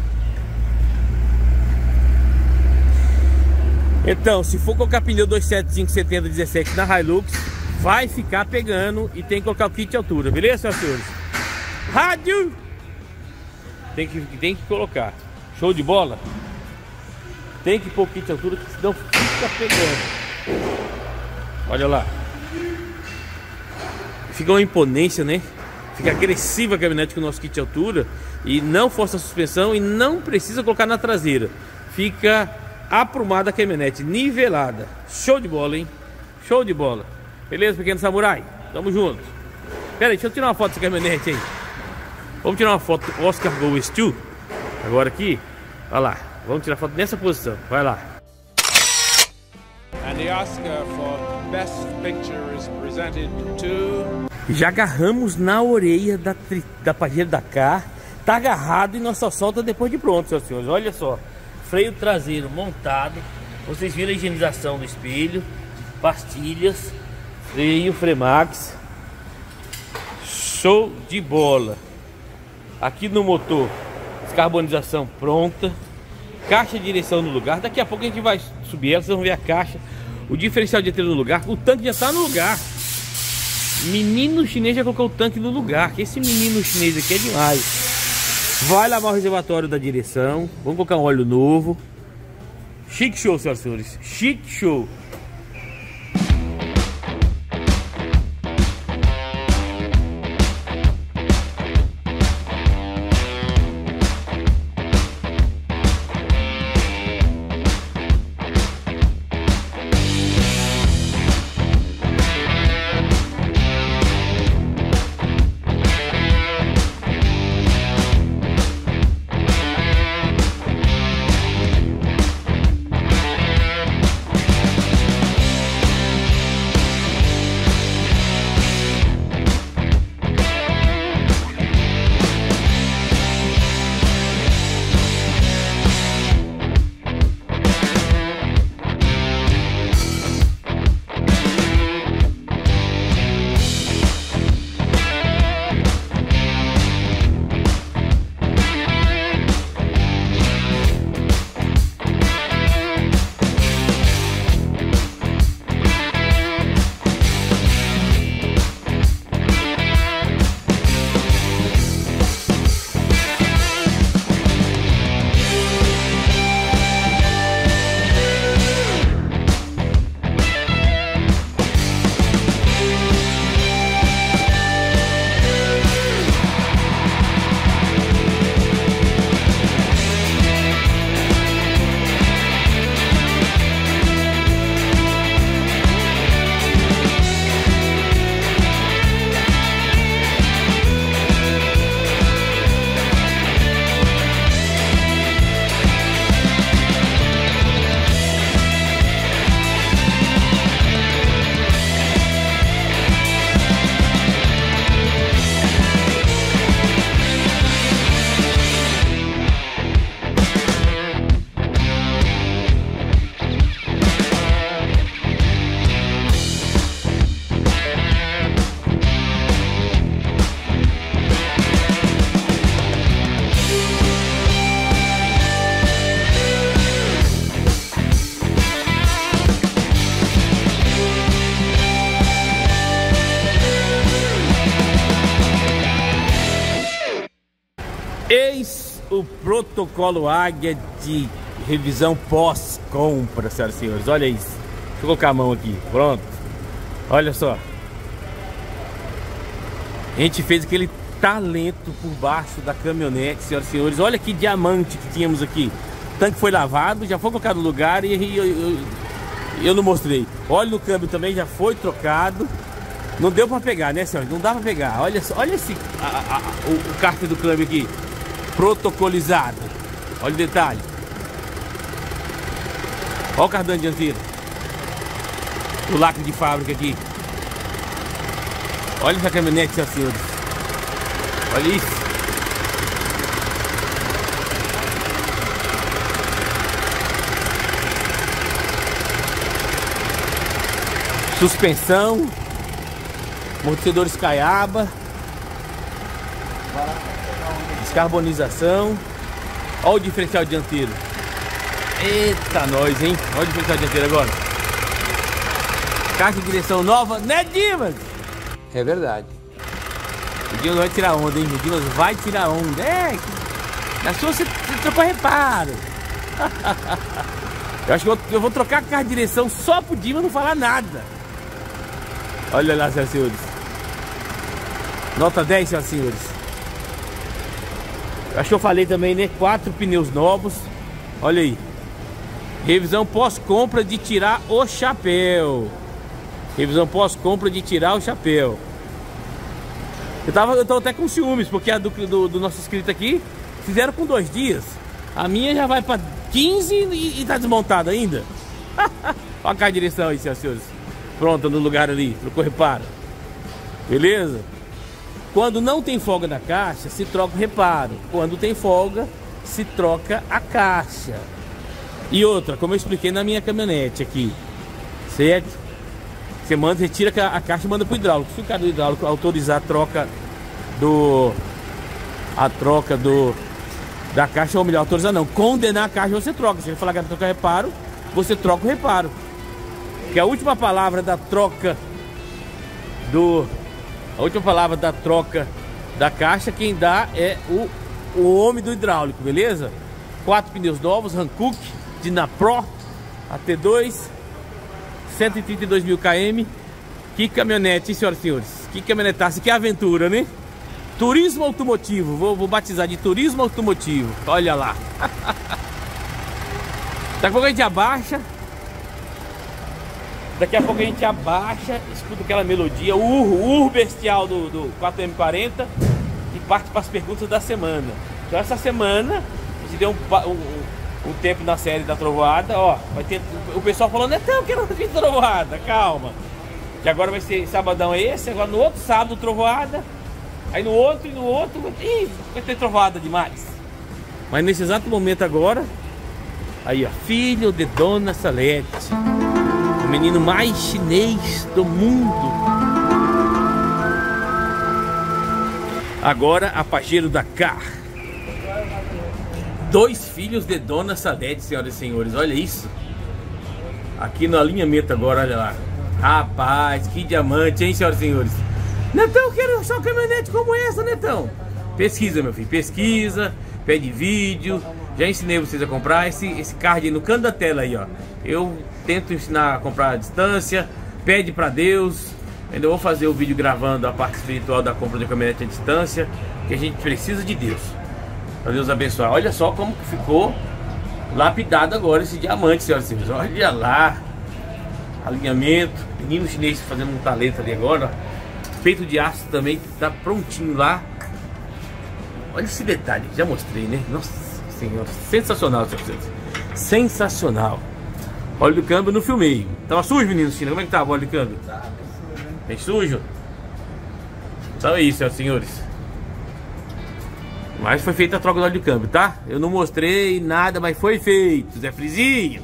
Então, se for colocar pneu 275 70 17 na Hilux, vai ficar pegando e tem que colocar o kit altura, beleza, senhores? Rádio! Tem que, tem que colocar. Show de bola? Tem que pôr o kit altura, senão fica pegando. Olha lá. Fica uma imponência, né? Fica agressiva a caminhonete com o nosso kit altura. E não força a suspensão e não precisa colocar na traseira. Fica aprumada a caminhonete, nivelada. Show de bola, hein? Show de bola. Beleza, pequeno samurai? Tamo junto. Pera aí, deixa eu tirar uma foto dessa caminhonete aí. Vamos tirar uma foto Oscar Goes 2. Agora aqui. Olha lá. Vamos tirar foto nessa posição. Vai lá. And the Oscar for Best Picture is presented to. Já agarramos na orelha da, tri... da da car. Tá agarrado e nós só solta depois de pronto, senhoras e senhores. Olha só. Freio traseiro montado. Vocês viram a higienização do espelho. Pastilhas. Freio, Fremax. Show de bola. Aqui no motor, descarbonização pronta. Caixa de direção no lugar. Daqui a pouco a gente vai subir ela, vocês vão ver a caixa. O diferencial dianteiro no lugar. O tanque já está no lugar. Menino chinês já colocou o tanque no lugar. Esse menino chinês aqui é demais. Vai lavar o reservatório da direção. Vamos colocar um óleo novo. Chique show, senhoras e senhores. Chique show. Protocolo Águia de revisão pós-compra, senhoras e senhores. Olha isso. Deixa eu colocar a mão aqui. Pronto. Olha só. A gente fez aquele talento por baixo da caminhonete, senhoras e senhores. Olha que diamante que tínhamos aqui. O tanque foi lavado, já foi colocado no lugar e eu, eu, eu não mostrei. Olha no câmbio também, já foi trocado. Não deu pra pegar, né, senhores? Não dá pra pegar. Olha, olha esse, a, a, o, o do câmbio aqui protocolizado. Olha o detalhe. Olha o cardan dianteiro. O lacre de fábrica aqui. Olha essa caminhonete, senhoras e senhores. Olha isso. Suspensão. Amortecedores caiaba. Descarbonização. Olha o diferencial dianteiro. Eita, nós, hein? Olha o diferencial dianteiro agora. Caixa de direção nova, né, Dimas? É verdade. O Dimas vai tirar onda, hein? O Dimas vai tirar onda. É, na sua você, você trocou reparo. eu acho que eu, eu vou trocar a caixa de direção só pro Dimas não falar nada. Olha lá, senhoras e senhores. Nota 10, senhoras e senhores. Acho que eu falei também, né? Quatro pneus novos. Olha aí. Revisão pós-compra de tirar o chapéu. Revisão pós-compra de tirar o chapéu. Eu tava, eu tô até com ciúmes, porque a do, do, do nosso inscrito aqui fizeram com dois dias. A minha já vai para 15 e, e tá desmontada ainda. Olha a direção aí, senhoras e senhores. Pronta no lugar ali, trocou reparo. Beleza? Quando não tem folga na caixa, se troca o reparo. Quando tem folga, se troca a caixa. E outra, como eu expliquei na minha caminhonete aqui, certo? Você manda, retira a caixa e manda pro hidráulico. Se o cara do hidráulico autorizar a troca do. A troca do. Da caixa, ou melhor, autorizar não. Condenar a caixa você troca. Se ele falar que vai trocar reparo, você troca o reparo. Que a última palavra da troca do. A última palavra da troca da caixa, quem dá é o, o homem do hidráulico, beleza? Quatro pneus novos, Hankook, Dinapro, AT2, 132 mil km. Que caminhonete, hein, senhoras e senhores? Que caminhonetaça, que aventura, né? Turismo automotivo, vou, vou batizar de turismo automotivo. Olha lá. Daqui a pouco a gente abaixa. Daqui a pouco a gente abaixa, escuta aquela melodia, o urro, urro bestial do, do 4M40 e parte para as perguntas da semana. Então essa semana a gente deu um, um um tempo na série da Trovoada, ó, vai ter o pessoal falando, é tão que não tem Trovoada, calma. Que agora vai ser sabadão é esse, agora no outro sábado Trovoada, aí no outro e no outro, ih, vai ter Trovoada demais. Mas nesse exato momento agora, aí ó, filho de Dona Salete, menino mais chinês do mundo. Agora a Pajero da Car. Dois filhos de Dona Sadete, senhoras e senhores. Olha isso. Aqui no alinhamento agora, olha lá. Rapaz, que diamante, hein, senhoras e senhores. Netão, quero só caminhonete como essa, Netão. Pesquisa, meu filho, pesquisa, pede vídeo. Já ensinei vocês a comprar esse, esse card aí no canto da tela aí, ó. Eu tento ensinar a comprar à distância, pede para Deus. Ainda vou fazer o vídeo gravando a parte espiritual da compra de caminhonete à distância, que a gente precisa de Deus. Para Deus abençoar. Olha só como que ficou lapidado agora esse diamante, senhoras e senhores. Olha lá. Alinhamento. Menino chinês fazendo um talento ali agora. Peito de aço também tá prontinho lá. Olha esse detalhe, já mostrei, né? Nossa senhora, sensacional, e senhores. Sensacional. Óleo do câmbio no filmei. Tava sujo, menino China? Como é que tava o óleo do câmbio? Bem sujo? Então é isso, senhoras e senhores. Mas foi feita a troca do óleo de câmbio, tá? Eu não mostrei nada, mas foi feito, Zé Frizinho.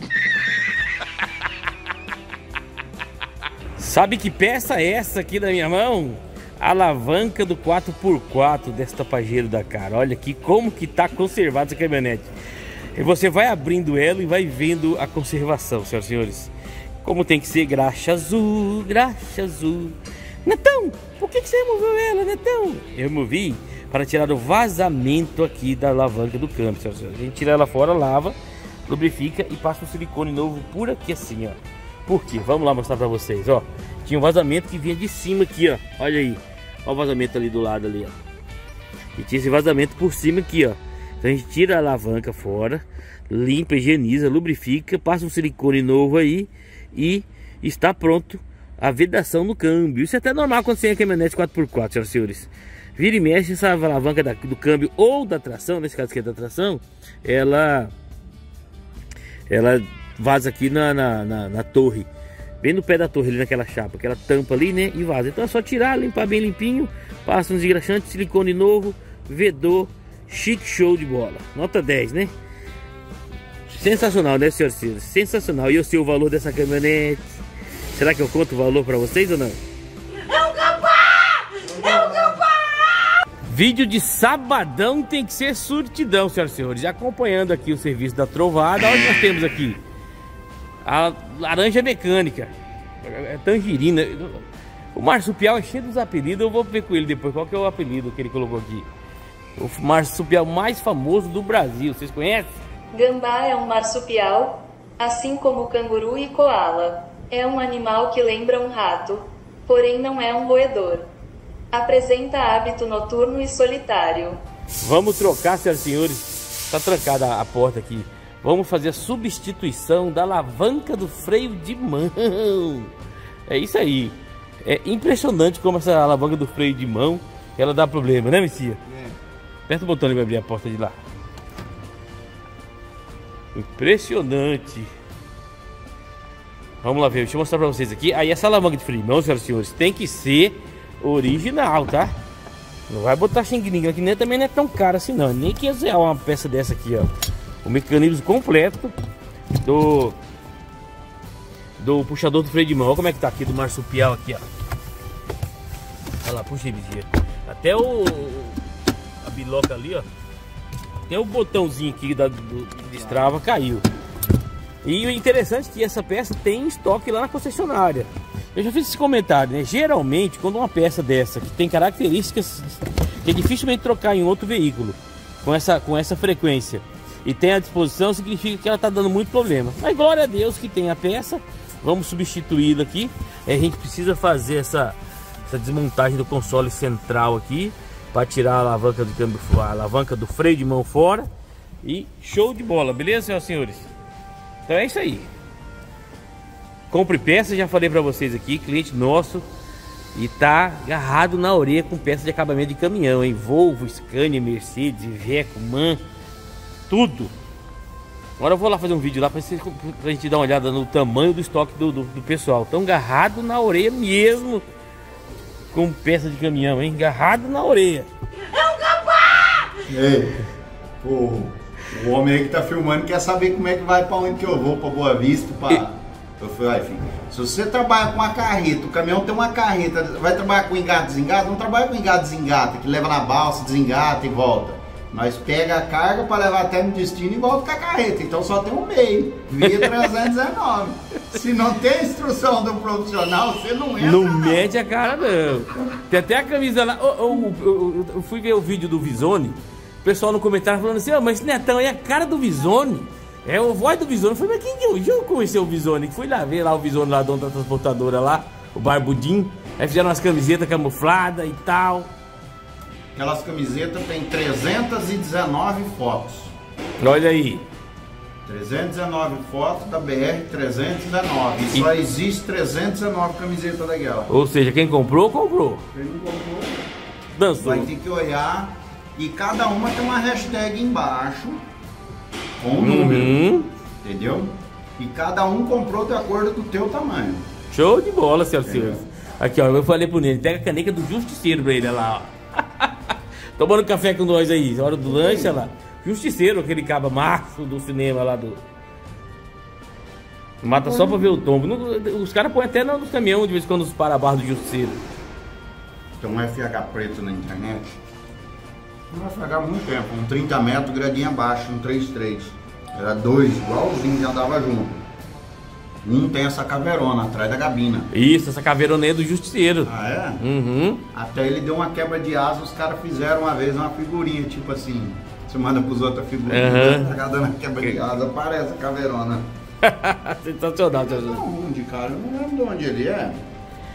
Sabe que peça é essa aqui da minha mão? Alavanca do 4x4 desta Pajero da cara. Olha aqui como que tá conservado essa caminhonete. E você vai abrindo ela e vai vendo a conservação, senhoras e senhores. Como tem que ser graxa azul, graxa azul. Netão, por que, que você removeu ela, Netão? Eu removi para tirar o vazamento aqui da alavanca do câmbio. A gente tira ela fora, lava, lubrifica e passa um silicone novo por aqui assim, ó. Por quê? Vamos lá mostrar para vocês, ó. Tinha um vazamento que vinha de cima aqui, ó. Olha aí. Olha o vazamento ali do lado ali, ó. E tinha esse vazamento por cima aqui, ó. Então a gente tira a alavanca fora, limpa, higieniza, lubrifica, passa um silicone novo aí e está pronto a vedação no câmbio. Isso é até normal quando você tem a caminhonete 4x4, senhoras e senhores. Vira e mexe essa alavanca da, do câmbio ou da tração, nesse caso aqui é da tração, ela ela vaza aqui na, na, na, na torre, bem no pé da torre ali naquela chapa, aquela tampa ali, né, e vaza. Então é só tirar, limpar bem limpinho, passa uns engraxantes, silicone novo, vedor, chique show de bola. Nota 10, né? Sensacional, né, senhores? Sensacional. E eu sei o valor dessa caminhonete. Será que eu conto o valor pra vocês ou não? Vídeo de sabadão tem que ser surtidão, senhoras e senhores. E acompanhando aqui o serviço da trovada, olha o que nós temos aqui. A laranja mecânica. É tangerina. O marsupial é cheio dos apelidos, eu vou ver com ele depois qual que é o apelido que ele colocou aqui. O marsupial mais famoso do Brasil, vocês conhecem? Gambá é um marsupial, assim como canguru e koala. É um animal que lembra um rato, porém não é um roedor. Apresenta hábito noturno e solitário. Vamos trocar, senhoras e senhores. Tá trancada a porta aqui. Vamos fazer a substituição da alavanca do freio de mão. É isso aí. É impressionante como essa alavanca do freio de mão ela dá problema, né, Messia? Aperta o botão ali pra abrir a porta de lá. Impressionante. Vamos lá ver, deixa eu mostrar pra vocês aqui. Aí essa alavanca de freio de mão, senhoras e senhores, tem que ser original, tá? Não vai botar xing que nem também não é tão caro assim não. Nem 500 reais uma peça dessa aqui, ó. O mecanismo completo do do puxador do freio de mão. Olha como é que tá aqui do marsupial aqui, ó. Olha lá, puxa vigia. Até o a biloca ali, ó. Até o botãozinho aqui da, do, destrava caiu. E o interessante é que essa peça tem estoque lá na concessionária. Eu já fiz esse comentário, né? Geralmente, quando uma peça dessa, que tem características que é dificilmente trocar em outro veículo, com essa, com essa frequência, e tem à disposição, significa que ela está dando muito problema. Mas glória a Deus que tem a peça, vamos substituí-la aqui. a gente precisa fazer essa, essa desmontagem do console central aqui, para tirar a alavanca do câmbio, a alavanca do freio de mão fora. E show de bola, beleza, senhoras e senhores? Então é isso aí. Compre peças, já falei para vocês aqui, cliente nosso e tá agarrado na orelha com peças de acabamento de caminhão, hein? Volvo, Scania, Mercedes, Iveco, MAN, tudo. Agora eu vou lá fazer um vídeo lá pra, vocês, pra gente dar uma olhada no tamanho do estoque do, do, do pessoal. Tão agarrado na orelha mesmo com peça de caminhão, hein? Agarrado na orelha. É um capá! Ei, pô, o homem aí que tá filmando quer saber como é que vai pra onde que eu vou, pra Boa Vista, pra... E... Eu falei, ai filho, se você trabalha com uma carreta, o caminhão tem uma carreta, vai trabalhar com engata, desengata? Não trabalha com engata, desengata, que leva na balsa, desengata e volta. Nós pega a carga para levar até no destino e volta com a carreta. Então só tem um meio, via 319. Se não tem instrução do profissional, você não entra. Não, não. mete a cara, não. Tem até a camisa lá. Eu, eu, eu, fui ver o vídeo do Visone. O pessoal no comentário falando assim: oh, mas Netão, é a cara do Visone. É o voz do Visone. Eu falei, mas quem que eu, eu conheci o Visone? Fui lá ver lá o Visone lá, dono da transportadora lá, o Barbudinho. Aí fizeram umas camisetas camufladas e tal. Aquelas camisetas tem 319 fotos. Olha aí. 319 fotos da BR 319. E, só existe 319 camisetas da guerra. Ou seja, quem comprou, comprou. Quem não comprou, dançou. Vai ter que olhar. E cada uma tem uma hashtag embaixo com um número. Uhum. Entendeu? E cada um comprou de acordo com o teu tamanho. Show de bola, senhoras e senhores. Aqui, ó, eu falei pro Nene, pega a caneca do Justiceiro pra ele, olha lá, ó. Tomando café com nós aí, hora do lanche, olha lá. Justiceiro, aquele caba macho do cinema lá do... Mata só pra ver o tombo. Os caras põem até nos caminhões de vez em quando os para do Justiceiro. Tem um FH preto na internet. Não vai FH muito tempo, um 30 metros, gradinha abaixo, um 3.3. Era dois, igualzinho, que andava junto. Um tem essa caveirona atrás da gabina. Isso, essa caveirona é do Justiceiro. Ah, é? Uhum. Até ele deu uma quebra de asa, os caras fizeram uma vez uma figurinha, tipo assim. Você manda pros outros a figurinha, uhum. tá dando quebra de asa, aparece a caveirona. Sensacional, Não, onde, cara? Eu não lembro de onde ele é.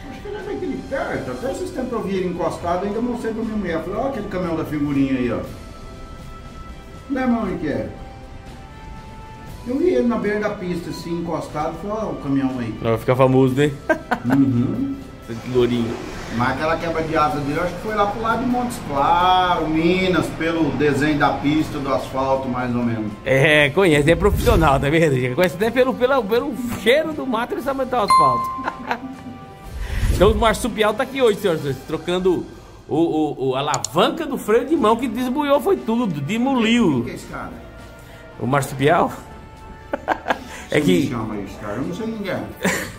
Acho que ele é daquele perto. Até esses tempos eu vi ele encostado, ainda mostrei pra minha mulher. Falei, ó aquele caminhão da figurinha aí, ó. Lembra onde que é? Eu vi ele na beira da pista, assim, encostado, falei, ó, o caminhão aí. Vai ficar famoso, né? Uhum. Lourinho. Mas aquela quebra de asa dele, acho que foi lá pro lado de Montes Claros, Minas, pelo desenho da pista, do asfalto, mais ou menos. É, conhece, é profissional, tá vendo? Conhece até pelo, pelo, pelo cheiro do mato ele sabe onde o asfalto. então o marsupial tá aqui hoje, senhores, trocando o, o, o, a alavanca do freio de mão que desbuiou foi tudo, demoliu. O que é esse cara? O marsupial? É que chama isso, cara? Eu não sei ninguém.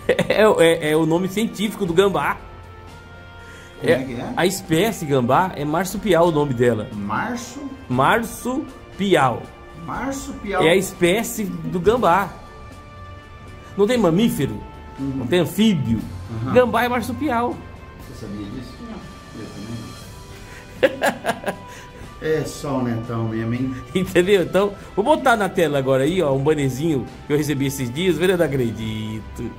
é, é- é o nome científico do gambá. Como é que é? A espécie gambá é marsupial o nome dela. Março, Marsupial. março, piau. É a espécie do gambá. Não tem mamífero, não tem anfíbio. Gambá é marsupial. Você sabia disso? Não. Eu também não. É só o netão mesmo, hein? Entendeu? Então, vou botar na tela agora aí, ó, um banezinho que eu recebi esses dias, velho, eu não acredito.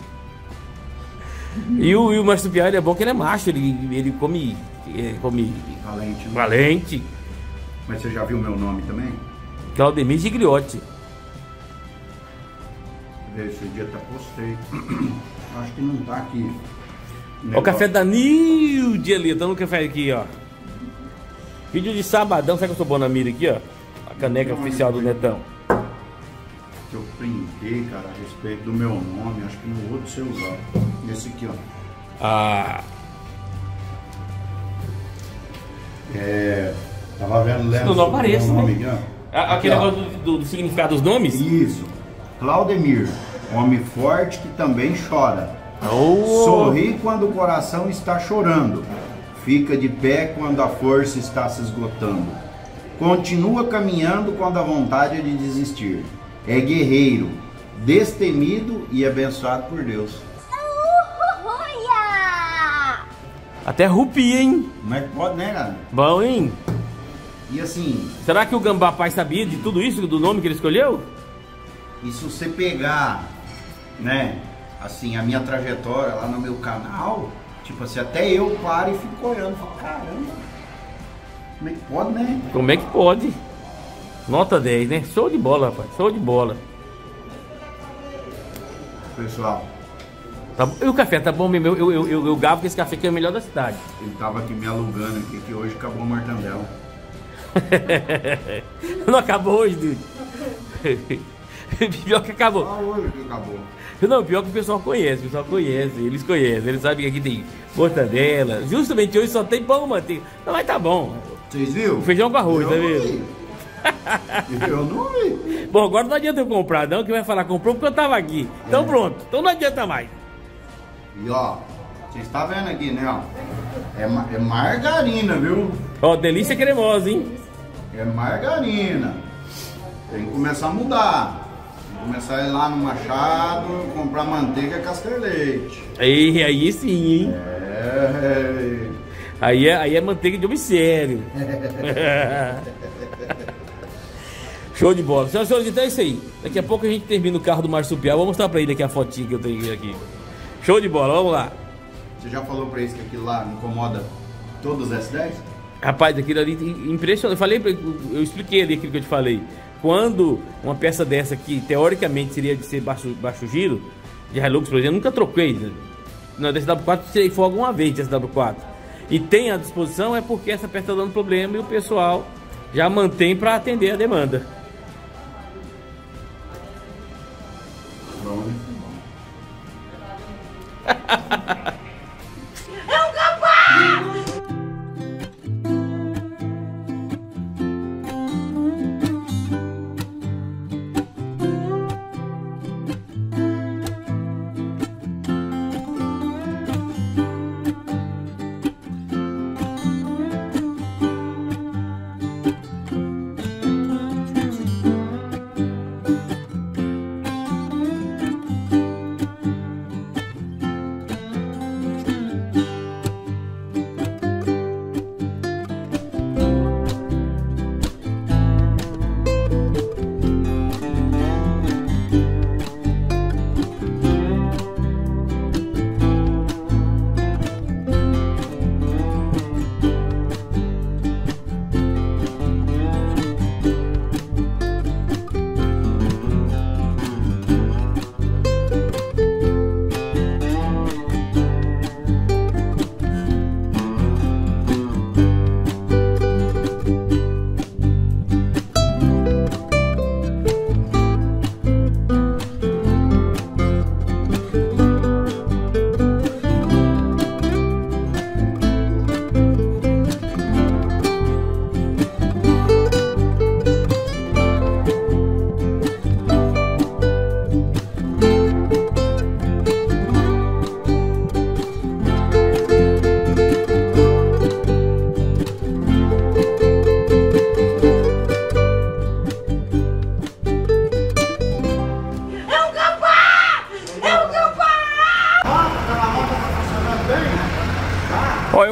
E o, e o marsupial ele é bom que ele é macho, ele, ele come, ele come Valente. né? valente. Mas você já viu meu nome também? Claudemir Gigliotti. Esse dia até postei. Acho que não tá aqui. Ó, o café da Nilde ali, tá no café aqui, ó. Vídeo de sabadão, será que eu sou bom na mira aqui, ó? A caneca oficial do Netão. Que eu printei, cara, a respeito do meu nome. Acho que no outro você usar. Esse aqui, ó. Ah, É. Tava vendo lendo Não, não aparece, meu nome né? aqui, aquele ó. negócio do, do- do significado dos nomes? Isso. Claudemir, homem forte que também chora. Oh. Sorri quando o coração está chorando. Fica de pé quando a força está se esgotando. Continua caminhando quando a vontade é de desistir. É guerreiro, destemido e abençoado por Deus. Até rupia, hein? Como é que pode, né, cara? Bom, hein? E assim, Será que o Gambá Pai sabia de tudo isso, do nome que ele escolheu? e se você pegar, né, assim, a minha trajetória lá no meu canal, tipo assim, até eu paro e fico olhando, falo, caramba, como é que pode, né? Como é que pode? Nota 10, né? Show de bola, rapaz. Show de bola. Pessoal, Tá, bom. e o café tá bom mesmo? Eu, eu, eu, eu, gabo que esse café aqui é o melhor da cidade. ele tava aqui me alugando aqui, que hoje acabou o mortandela. Não acabou hoje, dude. Pior que acabou. Ah, hoje que acabou. Não, pior que o pessoal conhece, o pessoal conhece, eles conhecem, eles sabem que aqui tem mortadela. Justamente hoje só tem pão, manteiga. Não, mas tá bom. Vocês viram? Feijão com arroz, eu tá vendo? Eu não vi. Bom, agora não adianta eu comprar, não, que vai falar comprou porque eu tava aqui. Então pronto, então não adianta mais. E ó, vocês estão vendo aqui, né, ó. É, ma- é margarina, viu? Ó, delícia cremosa, hein? É margarina. Tem que começar a mudar. Começar a ir lá no Machado, comprar manteiga casca leite. Aí, aí sim, hein? É. Aí é, aí é manteiga de homem sério. Show de bola. Senhoras e senhores, então é isso aí. Daqui a pouco a gente termina o carro do Marsupial. Vou mostrar pra ele aqui a fotinha que eu tenho aqui. Show de bola, vamos lá. Você já falou pra eles que aquilo lá incomoda todos os S10? Rapaz, aquilo ali impressionante. Eu falei, eu expliquei ali aquilo que eu te falei. Quando uma peça dessa que teoricamente seria de ser baixo, baixo giro, de Hilux, por exemplo, eu nunca troquei. né? Na DSW4 tirei folga uma vez de DSW4. E tem à disposição é porque essa peça está dando problema e o pessoal já mantém para atender a demanda. Bom,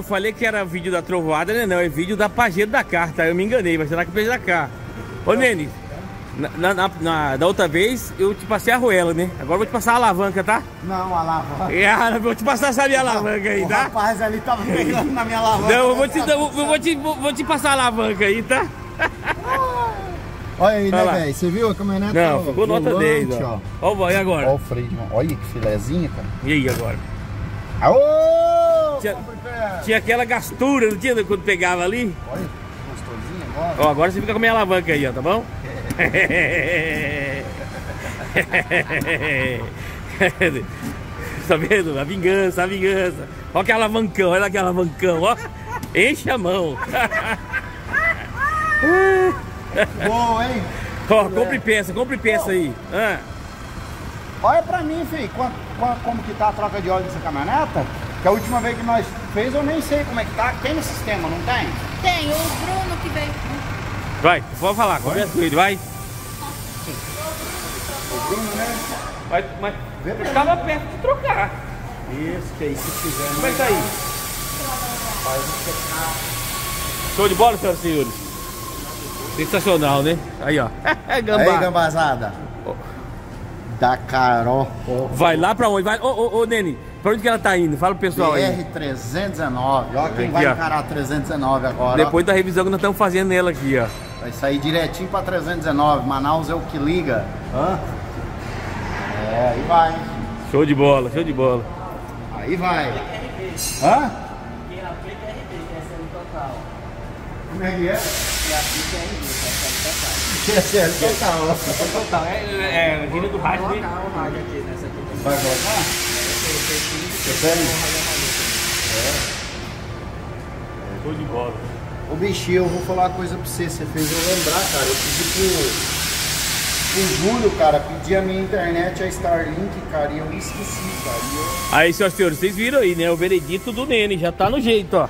falei que era vídeo da trovoada, né? Não, é vídeo da pajeira da carta. Eu me enganei, vai ser na pajeira da carta. Ô, Nene, na, na, na- da outra vez eu te passei a arruela, né? Agora eu vou te passar a alavanca, tá? Não, a alavanca. É, vou te passar essa minha alavanca aí, O tá? rapaz ali tava pegando na minha alavanca. Não, eu vou te, eu vou te, vou te passar a alavanca aí, tá? Olha aí, né, velho? Você viu a caminhonete? Não, ficou nota volante, 10, ó. ó. Ó o e agora? Ó o freio, mão. olha que filezinha, cara. E aí agora? Aô! Tinha-. Tinha aquela gastura, não tinha quando pegava ali? Olha, gostosinho agora. Ó, agora você fica com a minha alavanca aí, ó, tá bom? tá vendo? A vingança, a vingança. Olha que alavancão, olha que alavancão, ó. Enche a mão. Bom, hein? Ó, compre peça, compre peça aí. Ah, Olha pra mim, filho, quanto- como que tá a troca de óleo dessa caminhoneta. Que a última vez que nós fez, eu nem sei como é que tá. Tem no sistema, não tem? Tem o Bruno que veio. vai, pode falar, conversa com ele, vai. O Bruno, né? Mas, mas Vê pra ele tava perto de trocar. Isso, que aí, se quiser. Como é que tá aí? Show de bola, senhoras e senhores. Sensacional, né? Aí, ó. Gambá. Aí, gambazada. Da Carol. Vai lá pra onde? Vai. Ô, ô, ô, Nene, pra onde que ela tá indo? Fala pro pessoal aí. BR-319. Ó, quem Aqui, vai ó. encarar a 319 agora. Depois da revisão que nós estamos fazendo nela aqui, ó. ó. Vai sair direitinho pra 319. Manaus é o que liga. Hã? É, aí vai. Show de bola, show de bola. Aí vai. Hã? Como é que é? TSL total. Total, é, é, é do rádio, né? Vai colocar? Você tem? Show de bola. Ô bichinho, eu vou falar uma coisa pra você. Você fez eu lembrar, cara. Eu pedi pro, pro Júlio, cara, pedir a minha internet, a Starlink, cara, e eu me esqueci, cara. Eu- Aí, senhoras e senhores, vocês viram aí, né? O veredito do Nene já tá no jeito, ó.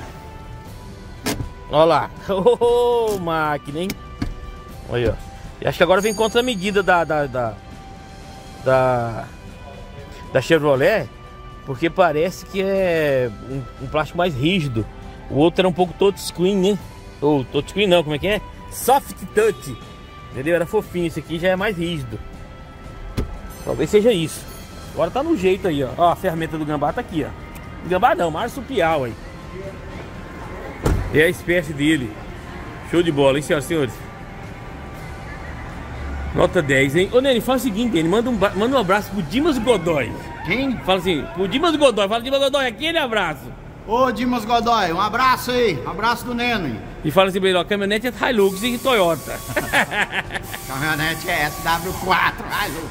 Olha lá. Ô, máquina, hein? Olha, ó. E acho que agora vem contra a medida da, da, da, da, da Chevrolet, porque parece que é um, um plástico mais rígido. O outro era um pouco touchscreen, né? Ou touchscreen não, como é que é? Soft touch. Entendeu? Era fofinho, esse aqui já é mais rígido. Talvez seja isso. Agora tá no jeito aí, ó. Ó, a ferramenta do gambá tá aqui, ó. Gambá não, marsupial aí. É a espécie dele. Show de bola, hein, senhoras e senhores? Nota 10, hein? Ô, Nene, fala o seguinte, Nene, manda um, manda um abraço pro Dimas Godoy. Quem? Fala assim, pro Dimas Godoy, fala Dimas Godoy, aquele abraço. Ô, Dimas Godoy, um abraço aí. Um abraço do Neno. E fala assim pra ele, ó, caminhonete é Hilux e Toyota. Caminhonete é SW4. Ai, louco.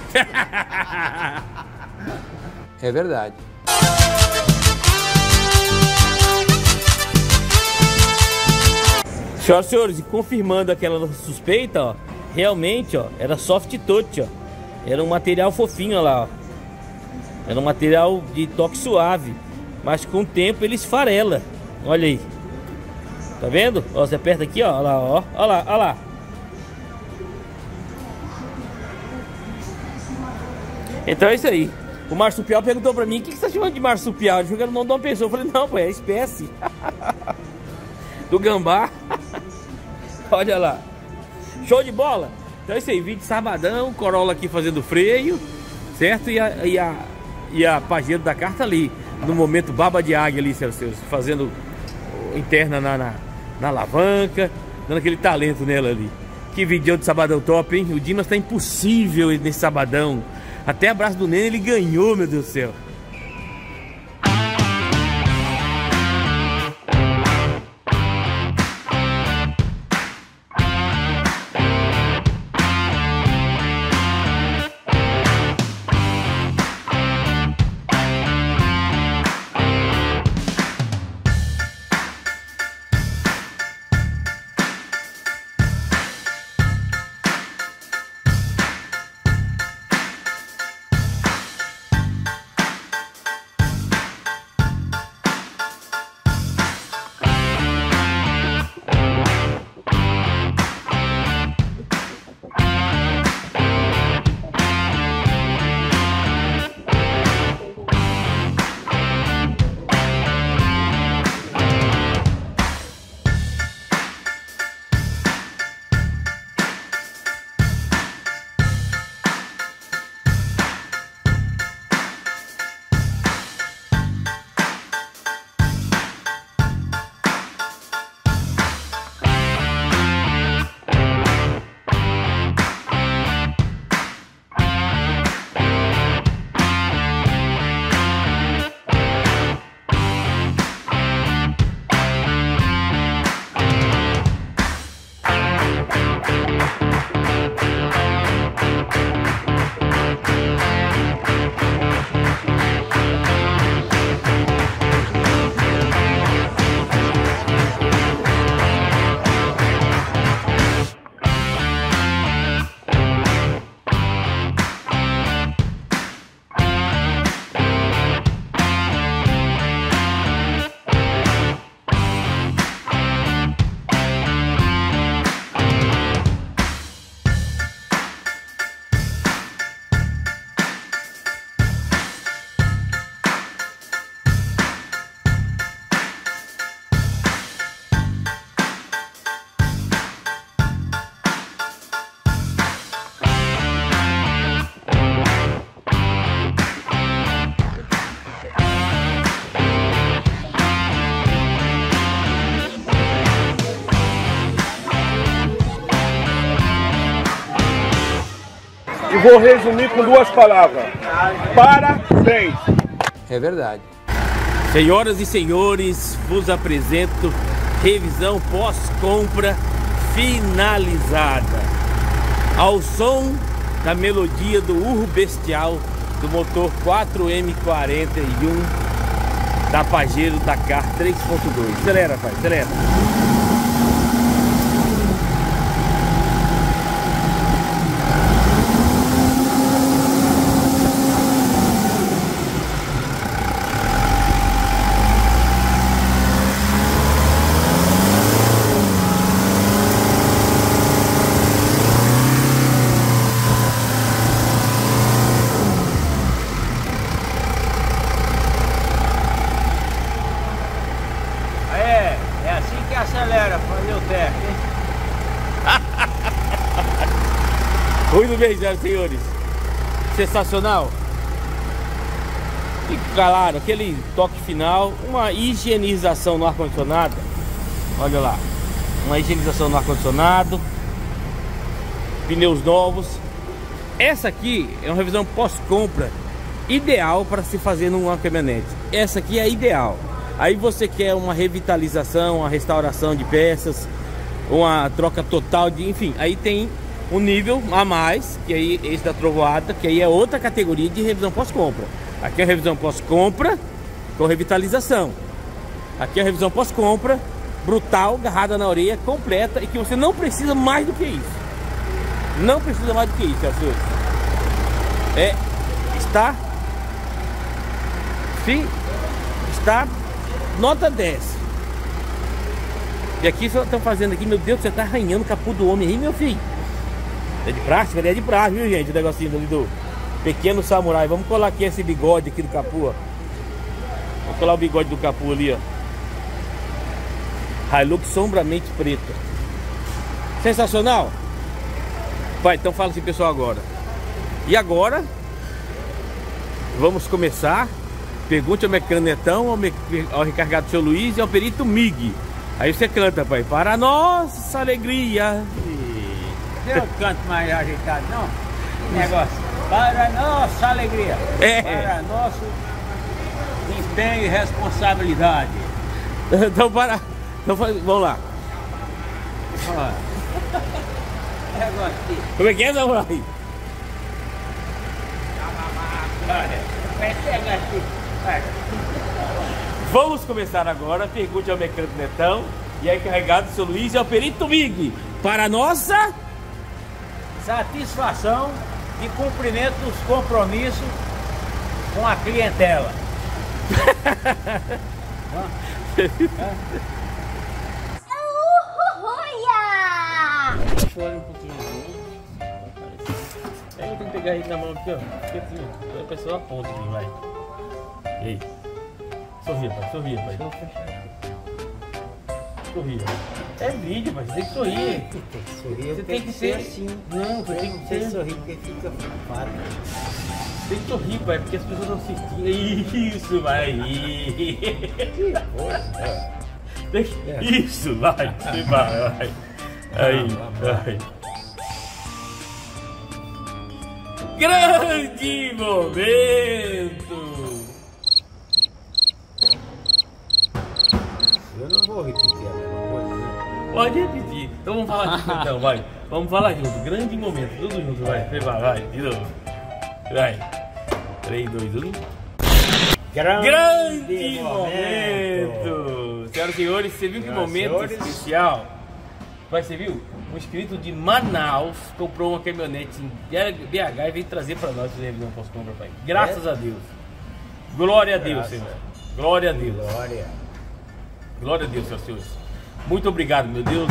É verdade. Senhoras e senhores, e confirmando aquela suspeita, ó, realmente, ó, era soft touch, ó. Era um material fofinho, ó lá, ó. Era um material de toque suave, mas com o tempo ele esfarela. Olha aí. Tá vendo? Ó, você aperta aqui, ó, ó lá, ó. Ó lá, lá. Então é isso aí. O marsupial perguntou pra mim, o que, você tá chamando de marsupial? Que era o nome de uma pessoa. Eu falei, não, pô, é espécie. do gambá. Olha lá. Show de bola? Então é isso aí, vídeo sabadão, Corolla aqui fazendo freio, certo? E a, e a, e a pajeiro da carta ali, no momento baba de águia ali, seus, fazendo interna na, na, na alavanca, dando aquele talento nela ali. Que vídeo de sabadão top, hein? O Dimas tá impossível nesse sabadão. Até abraço do Nene ele ganhou, meu Deus do céu. Vou resumir com duas palavras. Parabéns! É verdade. Senhoras e senhores, vos apresento revisão pós-compra finalizada. Ao som da melodia do urro bestial do motor 4M41 da Pajero Dakar 3.2. Acelera, pai, acelera. É, é assim que acelera, fazer o teste, hein? Senhoras e senhores. Sensacional. E claro, aquele toque final, uma higienização no ar-condicionado. Olha lá. Uma higienização no ar-condicionado. Pneus novos. Essa aqui é uma revisão pós-compra ideal para se fazer numa caminhonete. Essa aqui é ideal. Aí você quer uma revitalização, uma restauração de peças, uma troca total de, enfim, aí tem um nível a mais, que aí esse da trovoada, que aí é outra categoria de revisão pós-compra. Aqui é revisão pós-compra com revitalização. Aqui é revisão pós-compra brutal, agarrada na orelha, completa e que você não precisa mais do que isso. Não precisa mais do que isso, senhores. É, está, sim, está nota 10. E aqui estão fazendo aqui, meu Deus, você tá arranhando o capô do homem aí, meu filho. É de prática, é de prática, viu, gente? O negocinho ali do pequeno samurai. Vamos colar aqui esse bigode aqui do capô, ó. Vamos colar o bigode do capô ali, ó. Hilux sombramente preta. Sensacional? Vai, então fala assim, pessoal, agora. E agora, vamos começar. Pergunte ao mecânico ao, me... ao recarregado seu Luiz e ao perito MIG. Aí você canta, pai. Para nossa alegria. Eu canto mais ajeitado, não? Negócio. Para nossa alegria. É. Para nosso empenho e responsabilidade. Então para. Então, vamos lá. Aqui. Como é que é, Samurai? Vamos começar agora. Pergunte ao mecânico Netão e aí carregado seu Luiz e ao perito MIG. Para nossa. Satisfação e cumprimento dos compromissos com a clientela. Deixa eu olhar um pouquinho. É, eu tenho que pegar ele na mão aqui, ó. Fica assim. A pessoa aponta aqui, vai. E aí? Sorria, pai, sorria, pai. Sorria. É vídeo, você tem que sorrir. Tem que sorrir, Você tem que ser assim. Não, você tem que ser. sorrir porque fica preocupado. Tem que sorrir, pai, porque as pessoas não assistindo. Isso, vai. Que- Isso, vai. Vai, vai. Aí, vai. Grande momento! Eu não vou repetir Pode repetir. Então vamos falar junto, então, vai. Vamos falar junto. Grande momento, tudo junto, vai. Vai, vai, de novo. Vai. 3, 2, 1. Grande Grande momento. momento! Senhoras e senhores, você viu que Senhoras momento senhores. especial? Vai, você viu? Um inscrito de Manaus comprou uma caminhonete em BH e veio trazer para nós fazer revisão pós-compra, pai. Graças É? a Deus. Glória a Deus, Graças. Senhor. Glória a Deus. Glória. Glória a Deus, senhoras e senhores. Muito obrigado, meu Deus.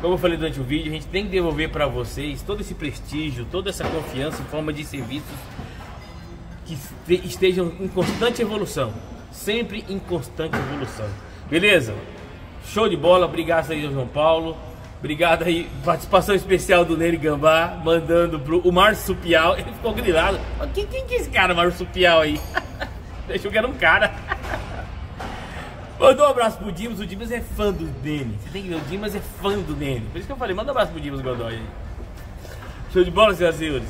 Como eu falei durante o vídeo, a gente tem que devolver para vocês todo esse prestígio, toda essa confiança em forma de serviços que este- estejam em constante evolução. Sempre em constante evolução. Beleza? Show de bola. Obrigado aí, João Paulo. Obrigado aí, participação especial do Nery Gambá, mandando pro o Márcio Pial. Ele ficou grilado. Quem, quem que é esse cara, Márcio Pial aí? Deixou que era um cara. Mandou um abraço pro Dimas, o Dimas é fã do Nene. Você tem que ver, o Dimas é fã do Nene. Por isso que eu falei, manda um abraço pro Dimas Godoy. Show de bola, senhoras e senhores.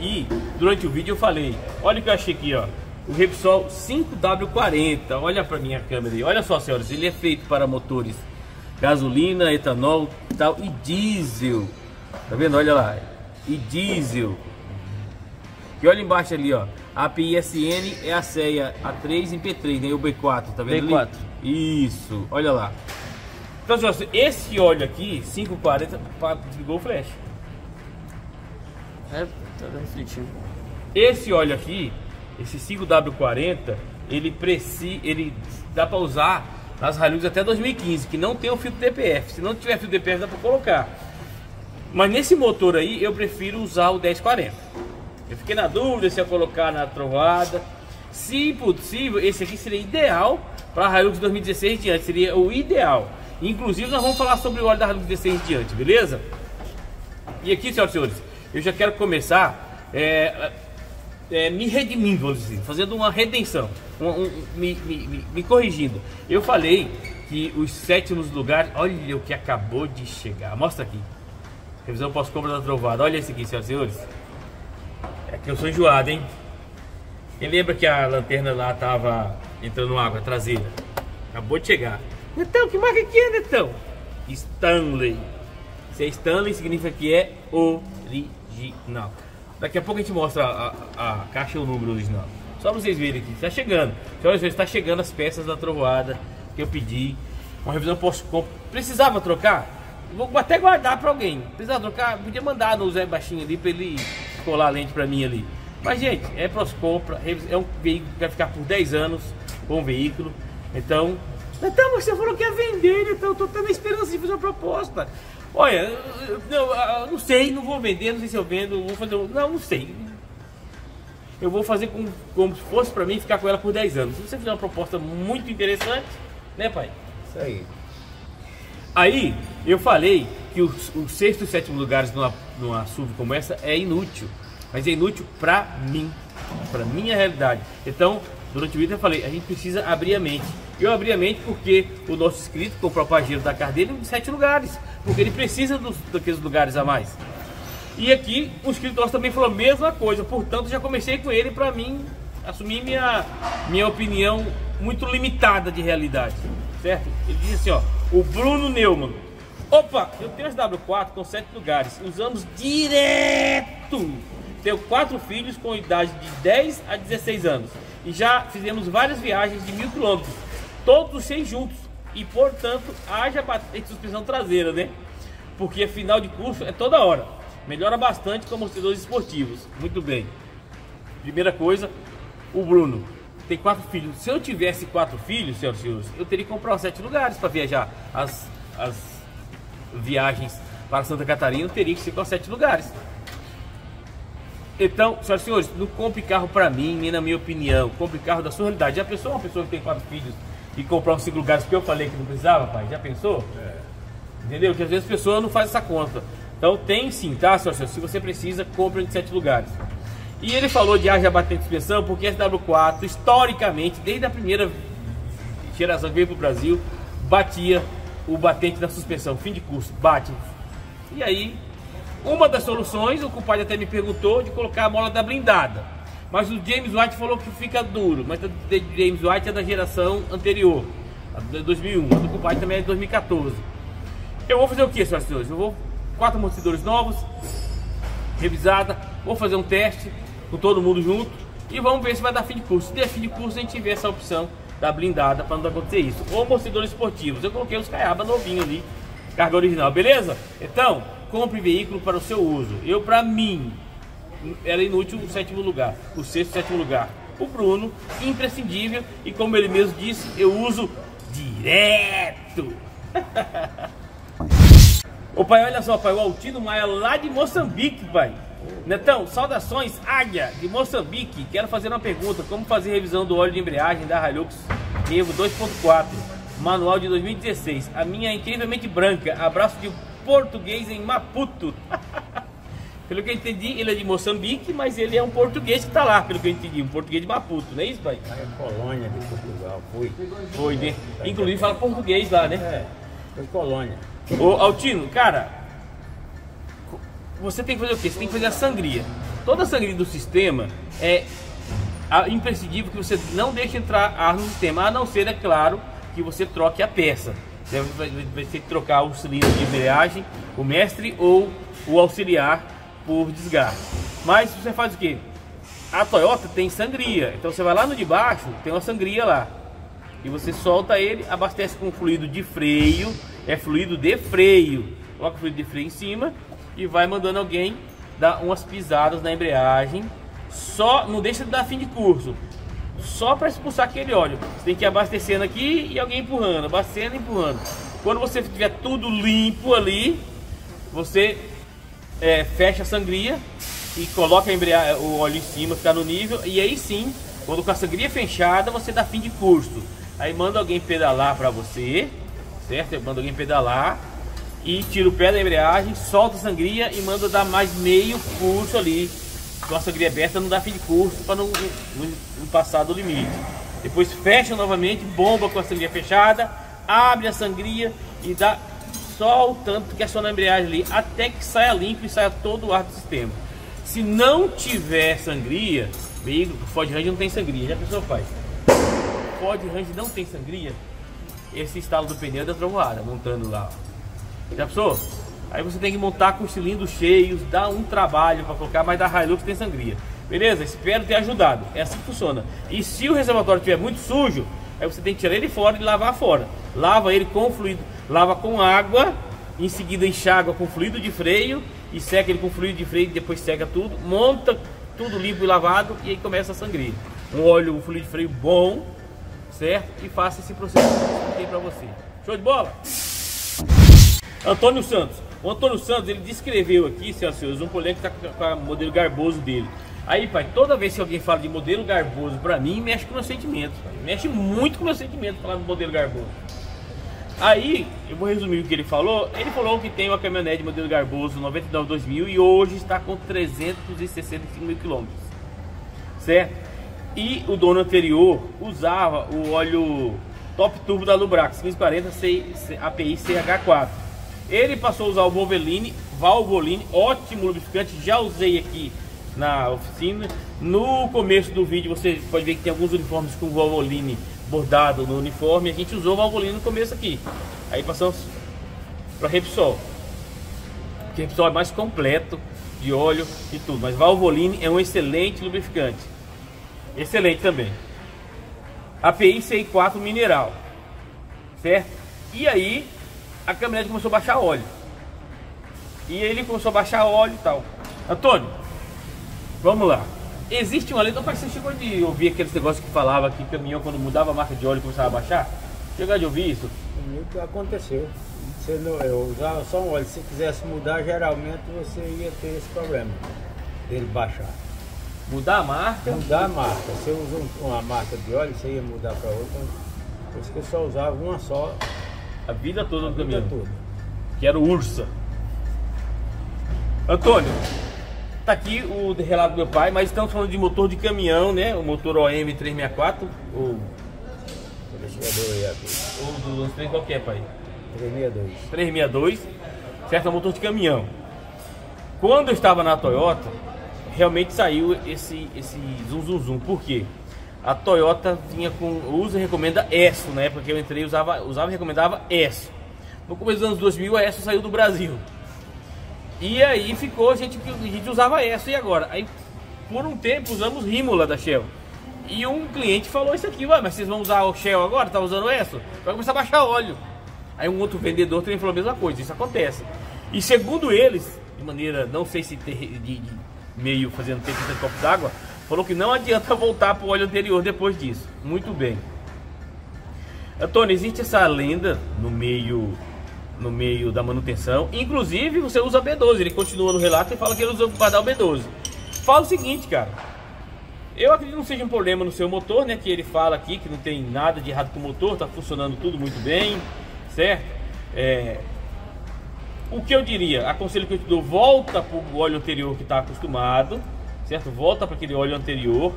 E durante o vídeo eu falei, olha o que eu achei aqui, ó. O Repsol 5W40, olha pra minha câmera aí, olha só senhores, ele é feito para motores gasolina, etanol tal, e diesel. Tá vendo? Olha lá. E diesel. E olha embaixo ali, ó. A PISN é a CEA A3 em P3, né? O B4, tá vendo B4. ali? Isso, olha lá. Então, senhores, esse óleo aqui, 540, pá, desligou o flash. É, tá refletindo. Esse óleo aqui, esse 5W40, ele preci, ele dá para usar nas Hilux até 2015, que não tem o filtro DPF. Se não tiver filtro DPF, dá para colocar. Mas nesse motor aí, eu prefiro usar o 1040. Eu fiquei na dúvida se ia colocar na trovada. Se possível, esse aqui seria ideal para a Hilux 2016 em diante, seria o ideal. Inclusive, nós vamos falar sobre o óleo da Hilux 16 em diante, beleza? E aqui, senhoras e senhores, eu já quero começar é, é, me redimindo, vamos dizer, assim, fazendo uma redenção, um- um- me- me- me corrigindo. Eu falei que os sétimos lugares, olha o que acabou de chegar, mostra aqui. Revisão pós-compra da trovada, olha esse aqui, senhoras e senhores. É que eu sou enjoado, hein? Quem lembra que a lanterna lá tava entrando água traseira? Acabou de chegar. Netão, que marca que é, Netão? Stanley. Se é Stanley, significa que é original. Daqui a pouco a gente mostra a, a- a caixa e o número original. Só pra vocês verem aqui. Está chegando. Senhoras e está chegando as peças da trovoada que eu pedi. Uma revisão pós-compra. Precisava trocar? Vou até guardar para alguém. Precisava trocar? Podia mandar no Zé Baixinho ali para ele colar a lente para mim ali. Mas, gente, é pós-compra. É um veículo que vai ficar por 10 anos. Bom veículo. Então, então você falou que ia vender, então eu tô tendo a esperança de fazer uma proposta. Olha, eu não sei, não vou vender, não sei se eu vendo, vou fazer. um- Não, não sei. Eu vou fazer como, como se fosse para mim ficar com ela por 10 anos. Se você fizer uma proposta muito interessante, né, pai? Isso aí. Aí, eu falei que os, os sexto e sétimo lugares numa, numa SUV como essa é inútil. Mas é inútil pra mim, pra minha realidade. Então, durante o vídeo eu falei, a gente precisa abrir a mente. Eu abri a mente porque o nosso inscrito comprou o Pajero da carro dele em sete lugares. Porque ele precisa dos, daqueles lugares a mais. E aqui, o inscrito nosso também falou a mesma coisa. Portanto, já comecei com ele pra mim assumir minha, minha opinião muito limitada de realidade. Certo? Ele diz assim, ó. O Bruno Neumann. Opa, eu tenho SW4 com sete lugares. Usamos direto. Tenho quatro filhos com idade de 10 a 16 anos. E já fizemos várias viagens de mil quilômetros. Todos os seis juntos. E portanto, haja de suspensão traseira, né? Porque final de curso é toda hora. Melhora bastante com amortecedores esportivos. Muito bem. Primeira coisa, o Bruno tem quatro filhos. Se eu tivesse quatro filhos, senhoras e senhores, eu teria que comprar sete lugares para viajar. As, as viagens para Santa Catarina teriam que ser com sete lugares. Então, senhoras e senhores, não compre carro para mim, nem na minha opinião. Compre carro da sua realidade. Já pensou uma pessoa que tem quatro filhos e comprar uns cinco lugares porque eu falei que não precisava, pai? Já pensou? Entendeu? Que às vezes a pessoa não faz essa conta. Então tem sim, tá, senhor? Se você precisa, compre em sete lugares. E ele falou de haja batente de suspensão porque a SW4, historicamente, desde a primeira geração que veio para o Brasil, batia o batente da suspensão, fim de curso, bate. E aí, uma das soluções, o compadre até me perguntou, de colocar a mola da blindada. Mas o James White falou que fica duro, mas o James White é da geração anterior, a de 2001, a do compadre também é de 2014. Eu vou fazer o que, senhoras e senhores? Eu vou quatro amortecedores novos, revisada, vou fazer um teste com todo mundo junto e vamos ver se vai dar fim de curso. Se der fim de curso, a gente vê essa opção da blindada para não acontecer isso. Ou amortecedores esportivos. Eu coloquei os caiaba novinho ali, carga original, beleza? Então, compre veículo para o seu uso. Eu, para mim, era inútil o sétimo lugar, o sexto sétimo lugar. O Bruno, imprescindível e como ele mesmo disse, eu uso direto. Ô pai, olha só, pai, o Altino Maia lá de Moçambique, pai. Netão, saudações, Águia, de Moçambique. Quero fazer uma pergunta: como fazer revisão do óleo de embreagem da Hilux Evo 2.4, manual de 2016? A minha é incrivelmente branca. Abraço de português em Maputo. pelo que eu entendi, ele é de Moçambique, mas ele é um português que tá lá, pelo que eu entendi, um português de Maputo, não é isso, pai? É colônia de Portugal, foi. Foi, né? Inclusive fala português lá, né? É, foi colônia. Ô Altino, cara, você tem que fazer o quê? Você tem que fazer a sangria. Toda sangria do sistema é a- imprescindível que você não deixe entrar ar no sistema, a não ser, é claro, que você troque a peça. Você vai, vai- vai ter que trocar o cilindro de embreagem, o mestre ou o auxiliar por desgaste. Mas você faz o quê? A Toyota tem sangria, então você vai lá no de baixo, tem uma sangria lá. E você solta ele, abastece com fluido de freio, é fluido de freio. Coloca o fluido de freio em cima e vai mandando alguém dar umas pisadas na embreagem. Só, não deixa de dar fim de curso. Só para expulsar aquele óleo. Você tem que ir abastecendo aqui e alguém empurrando, abastecendo e empurrando. Quando você tiver tudo limpo ali, você é, fecha a sangria e coloca o óleo em cima, ficar no nível, e aí sim, quando com a sangria fechada, você dá fim de curso. Aí manda alguém pedalar para você, certo? Manda alguém pedalar e tira o pé da embreagem, solta a sangria e manda dar mais meio curso ali. Com a sangria aberta não dá fim de curso para não, não- não passar do limite. Depois fecha novamente, bomba com a sangria fechada, abre a sangria e dá só o tanto que é só na embreagem ali, até que saia limpo e saia todo o ar do sistema. Se não tiver sangria, veículo, Ford Ranger não tem sangria, já a pessoa faz. Ford Ranger não tem sangria, esse estalo do pneu é da trovoada, montando lá. Já pensou? Aí você tem que montar com os cilindros cheios, dá um trabalho para colocar, mas da Hilux tem sangria. Beleza? Espero ter ajudado. É assim que funciona. E se o reservatório estiver muito sujo, aí você tem que tirar ele fora e lavar fora. Lava ele com fluido, lava com água, em seguida enxágua com fluido de freio e seca ele com fluido de freio, depois seca tudo, monta tudo limpo e lavado e aí começa a sangria. Um óleo, um fluido de freio bom, certo? E faça esse processo que eu para você. Show de bola? Antônio Santos. O Antônio Santos, ele descreveu aqui, senhoras e senhores, um polêmico que está com o modelo garboso dele. Aí, pai, toda vez que alguém fala de modelo garboso, pra mim, mexe com meu sentimento. pai. Mexe muito com meu sentimento falar de modelo garboso. Aí, eu vou resumir o que ele falou. Ele falou que tem uma caminhonete modelo garboso 99-2000 e hoje está com 365 mil quilômetros. Certo? E o dono anterior usava o óleo top turbo da Lubrax 1540 C- C- API CH4. Ele passou a usar o Volvoline, Valvoline, ótimo lubrificante, já usei aqui na oficina. No começo do vídeo você pode ver que tem alguns uniformes com Valvoline bordado no uniforme. A gente usou o Valvoline no começo aqui. Aí passamos para Repsol. Que Repsol é mais completo de óleo e tudo, mas Valvoline é um excelente lubrificante. Excelente também. API CI4 mineral. Certo? E aí a caminhonete começou a baixar óleo. E ele começou a baixar óleo e tal. Antônio, vamos lá. Existe uma lei, então parece que você chegou de ouvir aqueles negócios que falava que caminhão quando mudava a marca de óleo começava a baixar? Chegou de ouvir isso? Aconteceu. Você não, eu usava só um óleo. Se quisesse mudar, geralmente você ia ter esse problema dele baixar. Mudar a marca? Mudar a marca. Você usa um- uma marca de óleo, você ia mudar para outra. Por isso que eu só usava uma só. A vida toda a no vida caminhão. toda. que era o Ursa. Antônio, tá aqui o relato do meu pai, mas estamos falando de motor de caminhão, né? O motor OM 364, ou, ou do trem qualquer, pai. 362. 362, certo? É um motor de caminhão. Quando eu estava na Toyota, realmente saiu esse, esse zum zum zum. Por quê? A Toyota vinha com. Usa e recomenda ESSO. Na época que eu entrei, usava, usava e recomendava ESSO. No começo dos anos 2000, a ESSO saiu do Brasil. E aí ficou, a gente, a gente usava ESSO. E agora? Aí, por um tempo, usamos Rímula da Shell. E um cliente falou isso aqui, mas vocês vão usar o Shell agora? Tá usando ESSO? Vai começar a baixar óleo. Aí um outro vendedor também falou a mesma coisa, isso acontece. E segundo eles, de maneira, não sei se ter- de, de meio fazendo tempo de copo d'água, falou que não adianta voltar para o óleo anterior depois disso. Muito bem. Antônio, existe essa lenda no meio no meio da manutenção. Inclusive, você usa B12. Ele continua no relato e fala que ele usa para dar o B12. Fala o seguinte, cara. Eu acredito que não seja um problema no seu motor, né? Que ele fala aqui que não tem nada de errado com o motor, tá funcionando tudo muito bem, certo? É, o que eu diria, aconselho que eu te dou, volta para o óleo anterior que está acostumado, certo? Volta para aquele óleo anterior.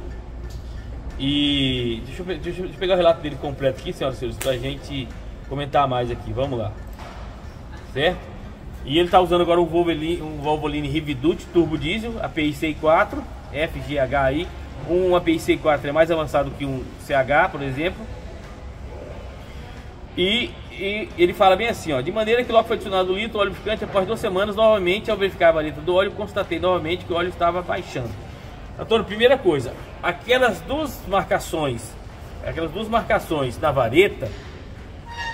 E deixa eu, deixa eu pegar o relato dele completo aqui, senhoras e senhores, para a gente comentar mais aqui. Vamos lá, certo? E ele está usando agora um Volvoline, um Volvoline Rividut Turbo Diesel, API C4, FGHI. Um API C4 é mais avançado que um CH, por exemplo. E, e ele fala bem assim, ó, de maneira que logo foi adicionado o litro, óleo lubrificante, após duas semanas, novamente, ao verificar a vareta do óleo, constatei novamente que o óleo estava baixando. Antônio, primeira coisa, aquelas duas marcações, aquelas duas marcações na vareta,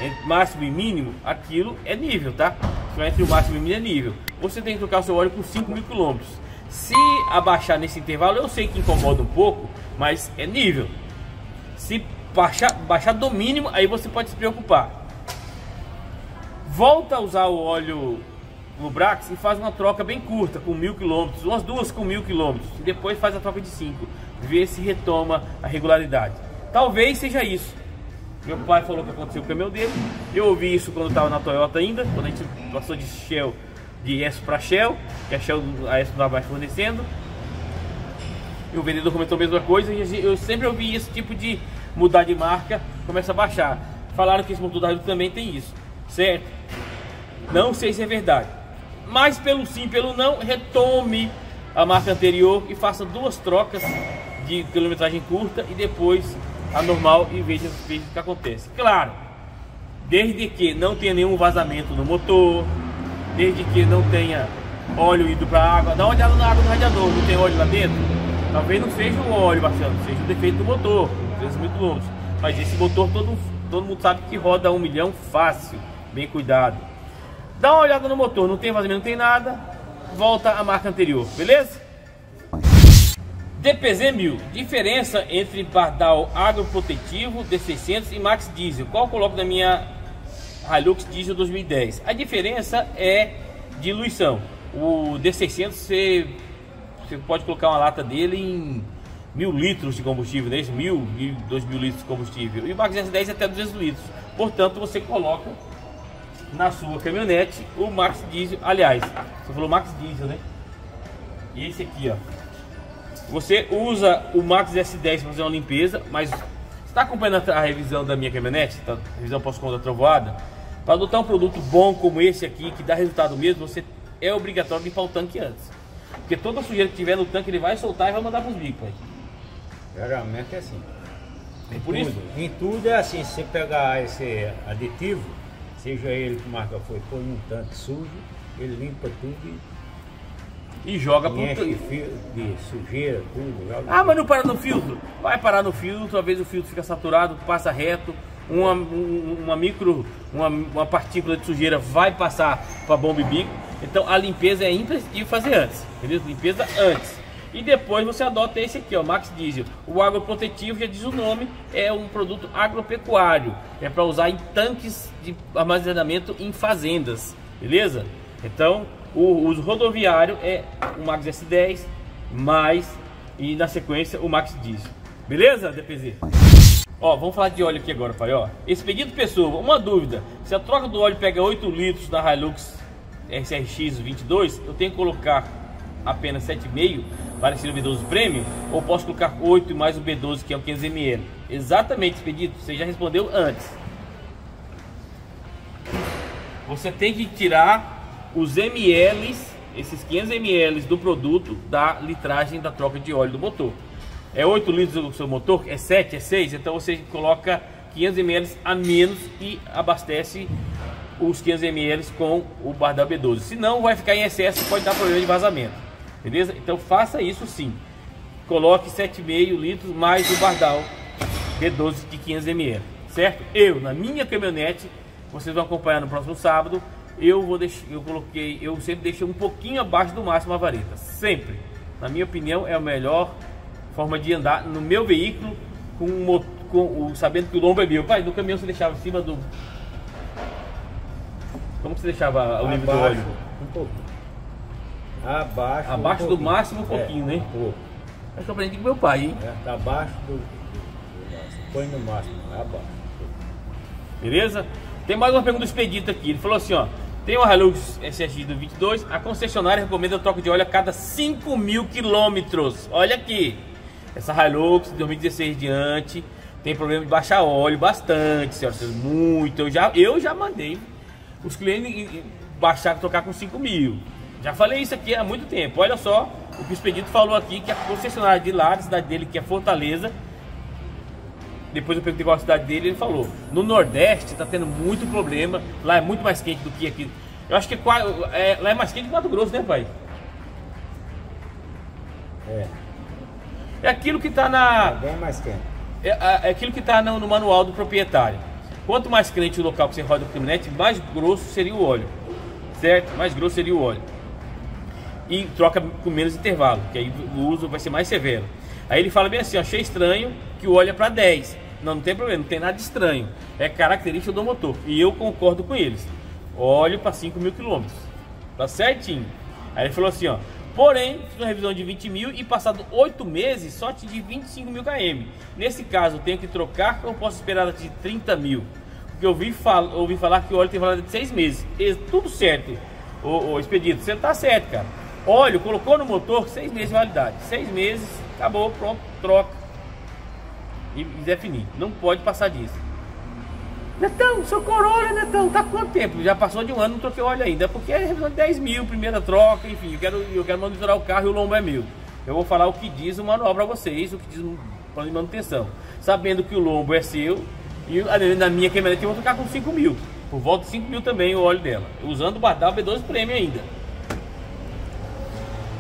entre máximo e mínimo, aquilo é nível, tá? Entre o máximo e o mínimo é nível. Você tem que trocar o seu óleo por 5 mil quilômetros. Se abaixar nesse intervalo, eu sei que incomoda um pouco, mas é nível. Se baixar, baixar do mínimo, aí você pode se preocupar. Volta a usar o óleo Lubrax e faz uma troca bem curta, com mil quilômetros, umas duas com mil quilômetros, e depois faz a troca de cinco, vê se retoma a regularidade. Talvez seja isso. Meu pai falou que aconteceu com o caminhão dele. Eu ouvi isso quando estava na Toyota ainda, quando a gente passou de Shell de ESO para Shell, que a Shell a ESO não estava mais fornecendo. E o vendedor comentou a mesma coisa e eu sempre ouvi esse tipo de mudar de marca, começa a baixar. Falaram que esse motor da também tem isso, certo? Não sei se é verdade. Mas pelo sim, pelo não, retome a marca anterior e faça duas trocas de quilometragem curta e depois a normal e veja, o que acontece. Claro, desde que não tenha nenhum vazamento no motor, desde que não tenha óleo indo para água, dá uma olhada na água do radiador, não tem óleo lá dentro? Talvez não seja o óleo baixando, seja o defeito do motor, 300 mil quilômetros. Mas esse motor todo, todo mundo sabe que roda um milhão fácil, bem cuidado. Dá uma olhada no motor, não tem vazamento, não tem nada, volta à marca anterior, beleza? DPZ 1000, diferença entre Bardal Agroprotetivo D600 e Max Diesel. Qual coloco na minha Hilux Diesel 2010? A diferença é diluição. O D600 você, você pode colocar uma lata dele em mil litros de combustível, né? mil e dois mil litros de combustível. E o Max S10 até 200 litros. Portanto, você coloca na sua caminhonete o Max Diesel. Aliás, você falou Max Diesel, né? E esse aqui, ó. Você usa o Max S10 para fazer uma limpeza, mas está acompanhando a revisão da minha caminhonete, tá? revisão pós-conta trovoada, para adotar um produto bom como esse aqui, que dá resultado mesmo, você é obrigatório limpar o tanque antes. Porque toda sujeira que tiver no tanque, ele vai soltar e vai mandar para os bicos. Geralmente é assim. É por tudo, isso? Em tudo é assim, se você pegar esse aditivo, seja ele que marca foi, põe um tanque sujo, ele limpa tudo e e joga pro pro de, de sujeira, tudo. Joga ah, mas não para no filtro? Vai parar no filtro, às vezes o filtro fica saturado, passa reto, uma, uma micro, uma, uma partícula de sujeira vai passar para a bomba e bico. Então a limpeza é imprescindível fazer antes, beleza? Limpeza antes. E depois você adota esse aqui, ó, Max Diesel. O agroprotetivo, já diz o nome, é um produto agropecuário. É para usar em tanques de armazenamento em fazendas, beleza? Então, o uso rodoviário é o Max S10 mais e na sequência o Max Diesel. Beleza, DPZ? Ó, vamos falar de óleo aqui agora, pai, ó. Expedito Pessoa, uma dúvida. Se a troca do óleo pega 8 litros da Hilux SRX 22, eu tenho que colocar apenas 7,5 parecido ao B12 Premium ou posso colocar 8 mais o B12 que é o 500ml? Exatamente, Expedito, você já respondeu antes. Você tem que tirar os ml, esses 500 ml do produto da litragem da troca de óleo do motor. É 8 litros do seu motor? É 7? É 6? Então você coloca 500 ml a menos e abastece os 500 ml com o Bardal B12. Se não, vai ficar em excesso e pode dar problema de vazamento. Beleza? Então faça isso sim. Coloque 7,5 litros mais o Bardal B12 de 500 ml. Certo? Eu, na minha caminhonete, vocês vão acompanhar no próximo sábado. Eu vou deixar, eu coloquei, eu sempre deixei um pouquinho abaixo do máximo a vareta. Sempre. Na minha opinião, é a melhor forma de andar no meu veículo com, com, sabendo que o lombo é meu. Pai, no caminhão você deixava em cima do. Como você deixava o nível do óleo? Um pouquinho. Abaixo. Abaixo um do máximo um pouquinho, é, né? Um pouco. Acho que eu aprendi com meu pai, hein? É, tá abaixo do. Põe no máximo, é abaixo. Beleza? Tem mais uma pergunta do Expedito aqui. Ele falou assim, ó. Tem uma Hilux SRX do 22, a concessionária recomenda troca de óleo a cada 5 mil quilômetros. Olha aqui. Essa Hilux de 2016 diante tem problema de baixar óleo bastante, senhoras muito. Eu já, eu já mandei os clientes baixar trocar com 5 mil. Já falei isso aqui há muito tempo. Olha só o que o Expedito falou aqui, que a concessionária de lá, da cidade dele, que é Fortaleza, depois eu perguntei qual a cidade dele, ele falou, no Nordeste tá tendo muito problema, lá é muito mais quente do que aqui. Eu acho que é, é- lá é mais quente que Mato Grosso, né, pai? É. É aquilo que tá na... Bem mais quente. É, é- é aquilo que está no, no manual do proprietário. Quanto mais quente o local que você roda o caminhonete, mais grosso seria o óleo. Certo? Mais grosso seria o óleo. E troca com menos intervalo, que aí o uso vai ser mais severo. Aí ele fala bem assim, achei estranho que o óleo é para 10. Não, não tem problema, não tem nada de estranho. É característica do motor. E eu concordo com eles. Óleo para 5 mil quilômetros. Tá certinho. Aí ele falou assim, ó. Porém, fiz uma revisão de 20 mil e passado 8 meses só atingi 25 mil km. Nesse caso, tenho que trocar ou posso esperar de 30 mil? Porque eu ouvi, fal ouvi falar que o óleo tem validade de 6 meses. E tudo certo, ô, ô Expedito, você tá certo, cara. Óleo, colocou no motor, 6 meses de validade. 6 meses, acabou, pronto, troca. E, definir. Não pode passar disso. Netão, seu Corolla, Netão, tá quanto tempo? Já passou de um ano, não troquei óleo ainda. É porque é revisão de 10 mil, primeira troca, enfim, eu quero, eu quero monitorar o carro e o lombo é meu. Eu vou falar o que diz o manual para vocês, o que diz o plano de manutenção. Sabendo que o lombo é seu e na minha caminhonete eu vou trocar com 5 mil. Por volta de 5 mil também o óleo dela. Usando o Bardal B12 Premium ainda.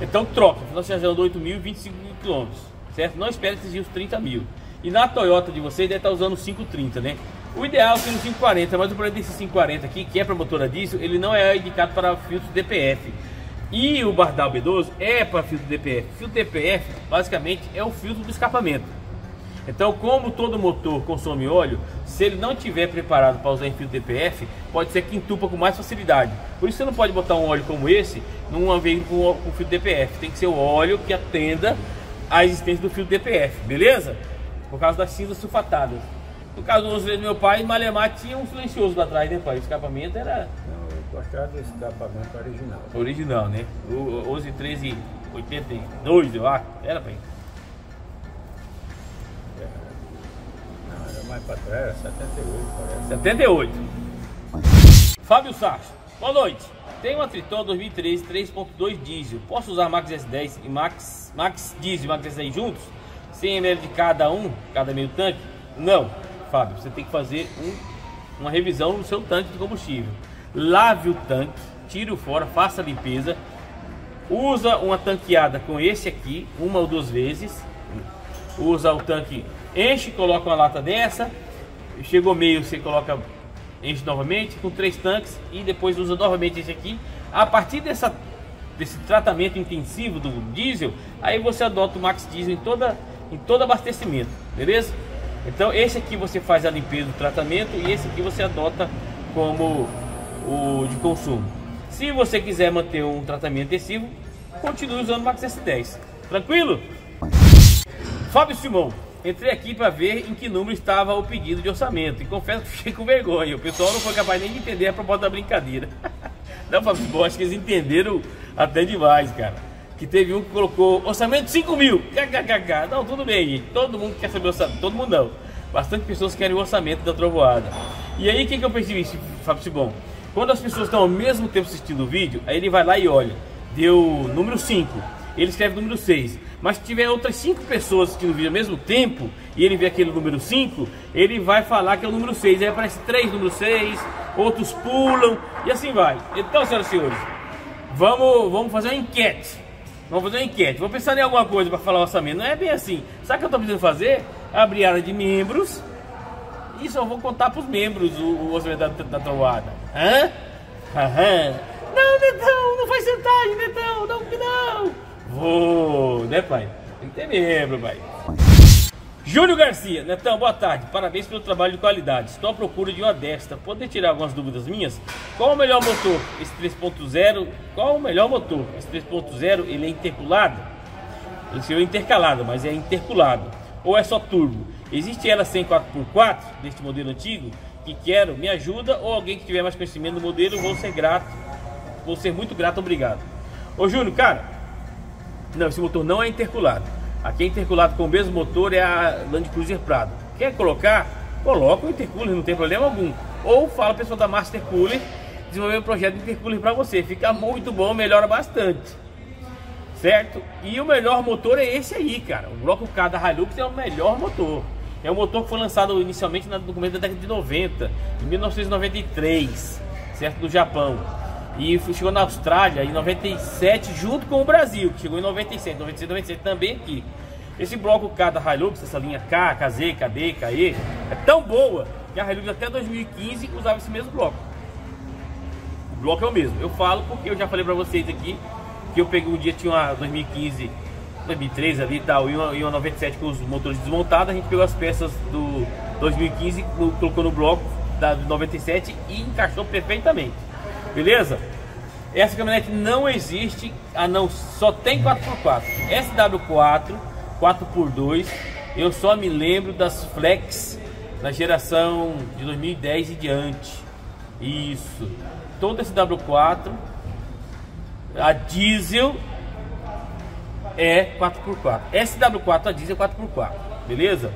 Então troca, financiação de 8 mil e 25 mil quilômetros, certo? Não espere atingir os 30 mil. E na Toyota de vocês deve estar usando o 530, né? O ideal seria o 540, mas o problema desse 540 aqui, que é para motor a diesel, ele não é indicado para filtro DPF. E o Bardal B12 é para filtro DPF. Filtro DPF, basicamente, é o filtro do escapamento. Então, como todo motor consome óleo, se ele não tiver preparado para usar em filtro DPF, pode ser que entupa com mais facilidade. Por isso você não pode botar um óleo como esse num veículo com, com filtro DPF. Tem que ser o óleo que atenda à existência do filtro DPF, beleza? Por causa das cinzas sulfatadas. No caso do do meu pai, Malemar tinha um silencioso lá atrás, né, pai? O escapamento era Não, eu gostava do escapamento original. original, né? O 11 13 82, eu acho. Era, pai. Mais pra trás, era 78, parece. 78. Fábio Sacho, boa noite. Tem uma Triton 2013 3.2 diesel. Posso usar Max S10 e Max, Max Diesel e Max S10 juntos? 100 ml de cada um, cada meio tanque? Não, Fábio, você tem que fazer um- uma revisão no seu tanque de combustível. Lave o tanque, tire o fora, faça a limpeza. Usa uma tanqueada com esse aqui, uma ou duas vezes. Usa o tanque, enche, coloca uma lata dessa. Chegou meio, você coloca, enche novamente com três tanques e depois usa novamente esse aqui. A partir dessa, desse tratamento intensivo do diesel, aí você adota o Max Diesel em toda em todo abastecimento, beleza? Então esse aqui você faz a limpeza do tratamento e esse aqui você adota como o de consumo. Se você quiser manter um tratamento intensivo, continue usando o Max S10. Tranquilo? Fábio Simão, entrei aqui para ver em que número estava o pedido de orçamento e confesso que fiquei com vergonha. O pessoal não foi capaz nem de entender a proposta da brincadeira. Não, Fábio acho que eles entenderam até demais, cara. Que teve um que colocou orçamento de 5 mil. KKKK. Não, tudo bem, gente. Todo mundo quer saber orçamento. Todo mundo não. Bastante pessoas querem o orçamento da trovoada. E aí, o que, que eu percebi, Fábio Simão? Quando as pessoas estão ao mesmo tempo assistindo o vídeo, aí ele vai lá e olha. Deu número 5. Ele escreve número 6. Mas se tiver outras 5 pessoas assistindo o vídeo ao mesmo tempo, e ele vê aquele número 5, ele vai falar que é o número 6. Aí aparece 3 número 6, outros pulam, e assim vai. Então, senhoras e senhores, vamos, vamos fazer uma enquete. Vamos fazer uma enquete. Vou pensar em alguma coisa para falar o orçamento. Não é bem assim. Sabe o que eu estou precisando fazer? Abrir área de membros. E só vou contar para os membros o, o orçamento da, da troada. Hã? Aham. Não, Netão, não faz chantagem, Netão. Não, que não. Vou, né, pai? Tem que pai. Júlio Garcia, Netão, boa tarde. Parabéns pelo trabalho de qualidade. Estou à procura de uma desta. Poder tirar algumas dúvidas minhas? Qual o melhor motor? Esse 3.0? Qual o melhor motor? Esse 3.0 ele é interculado? Esse é intercalado, mas é interculado. Ou é só turbo? Existe ela sem 4x4 deste modelo antigo? Que quero, me ajuda ou alguém que tiver mais conhecimento do modelo, vou ser grato. Vou ser muito grato, obrigado. Ô Júnior, cara, não, esse motor não é interculado. Aqui é interculado com o mesmo motor é a Land Cruiser Prado. Quer colocar? Coloca o intercooler, não tem problema algum. Ou fala a pessoa da Master Cooler desenvolver um projeto de intercooler para você. Fica muito bom, melhora bastante. Certo? E o melhor motor é esse aí, cara. O bloco K da Hilux é o melhor motor. É um motor que foi lançado inicialmente no começo da década de 90, em 1993, certo? Do Japão. E chegou na Austrália em 97, junto com o Brasil, que chegou em 97, 96, 97 também aqui. Esse bloco K da Hilux, essa linha K, KZ, KD, KE, é tão boa que a Hilux até 2015 usava esse mesmo bloco. O bloco é o mesmo. Eu falo porque eu já falei pra vocês aqui que eu peguei um dia, tinha uma 2015, 2013 ali e tal, e uma, e uma 97 com os motores desmontados. A gente pegou as peças do 2015, no- colocou no bloco da 97 e encaixou perfeitamente. Beleza? Essa caminhonete não existe, a não só tem 4x4. SW4, 4x2. Eu só me lembro das Flex da geração de 2010 e diante. Isso. Todo SW4, a diesel é 4x4. SW4 a diesel é 4x4. Beleza?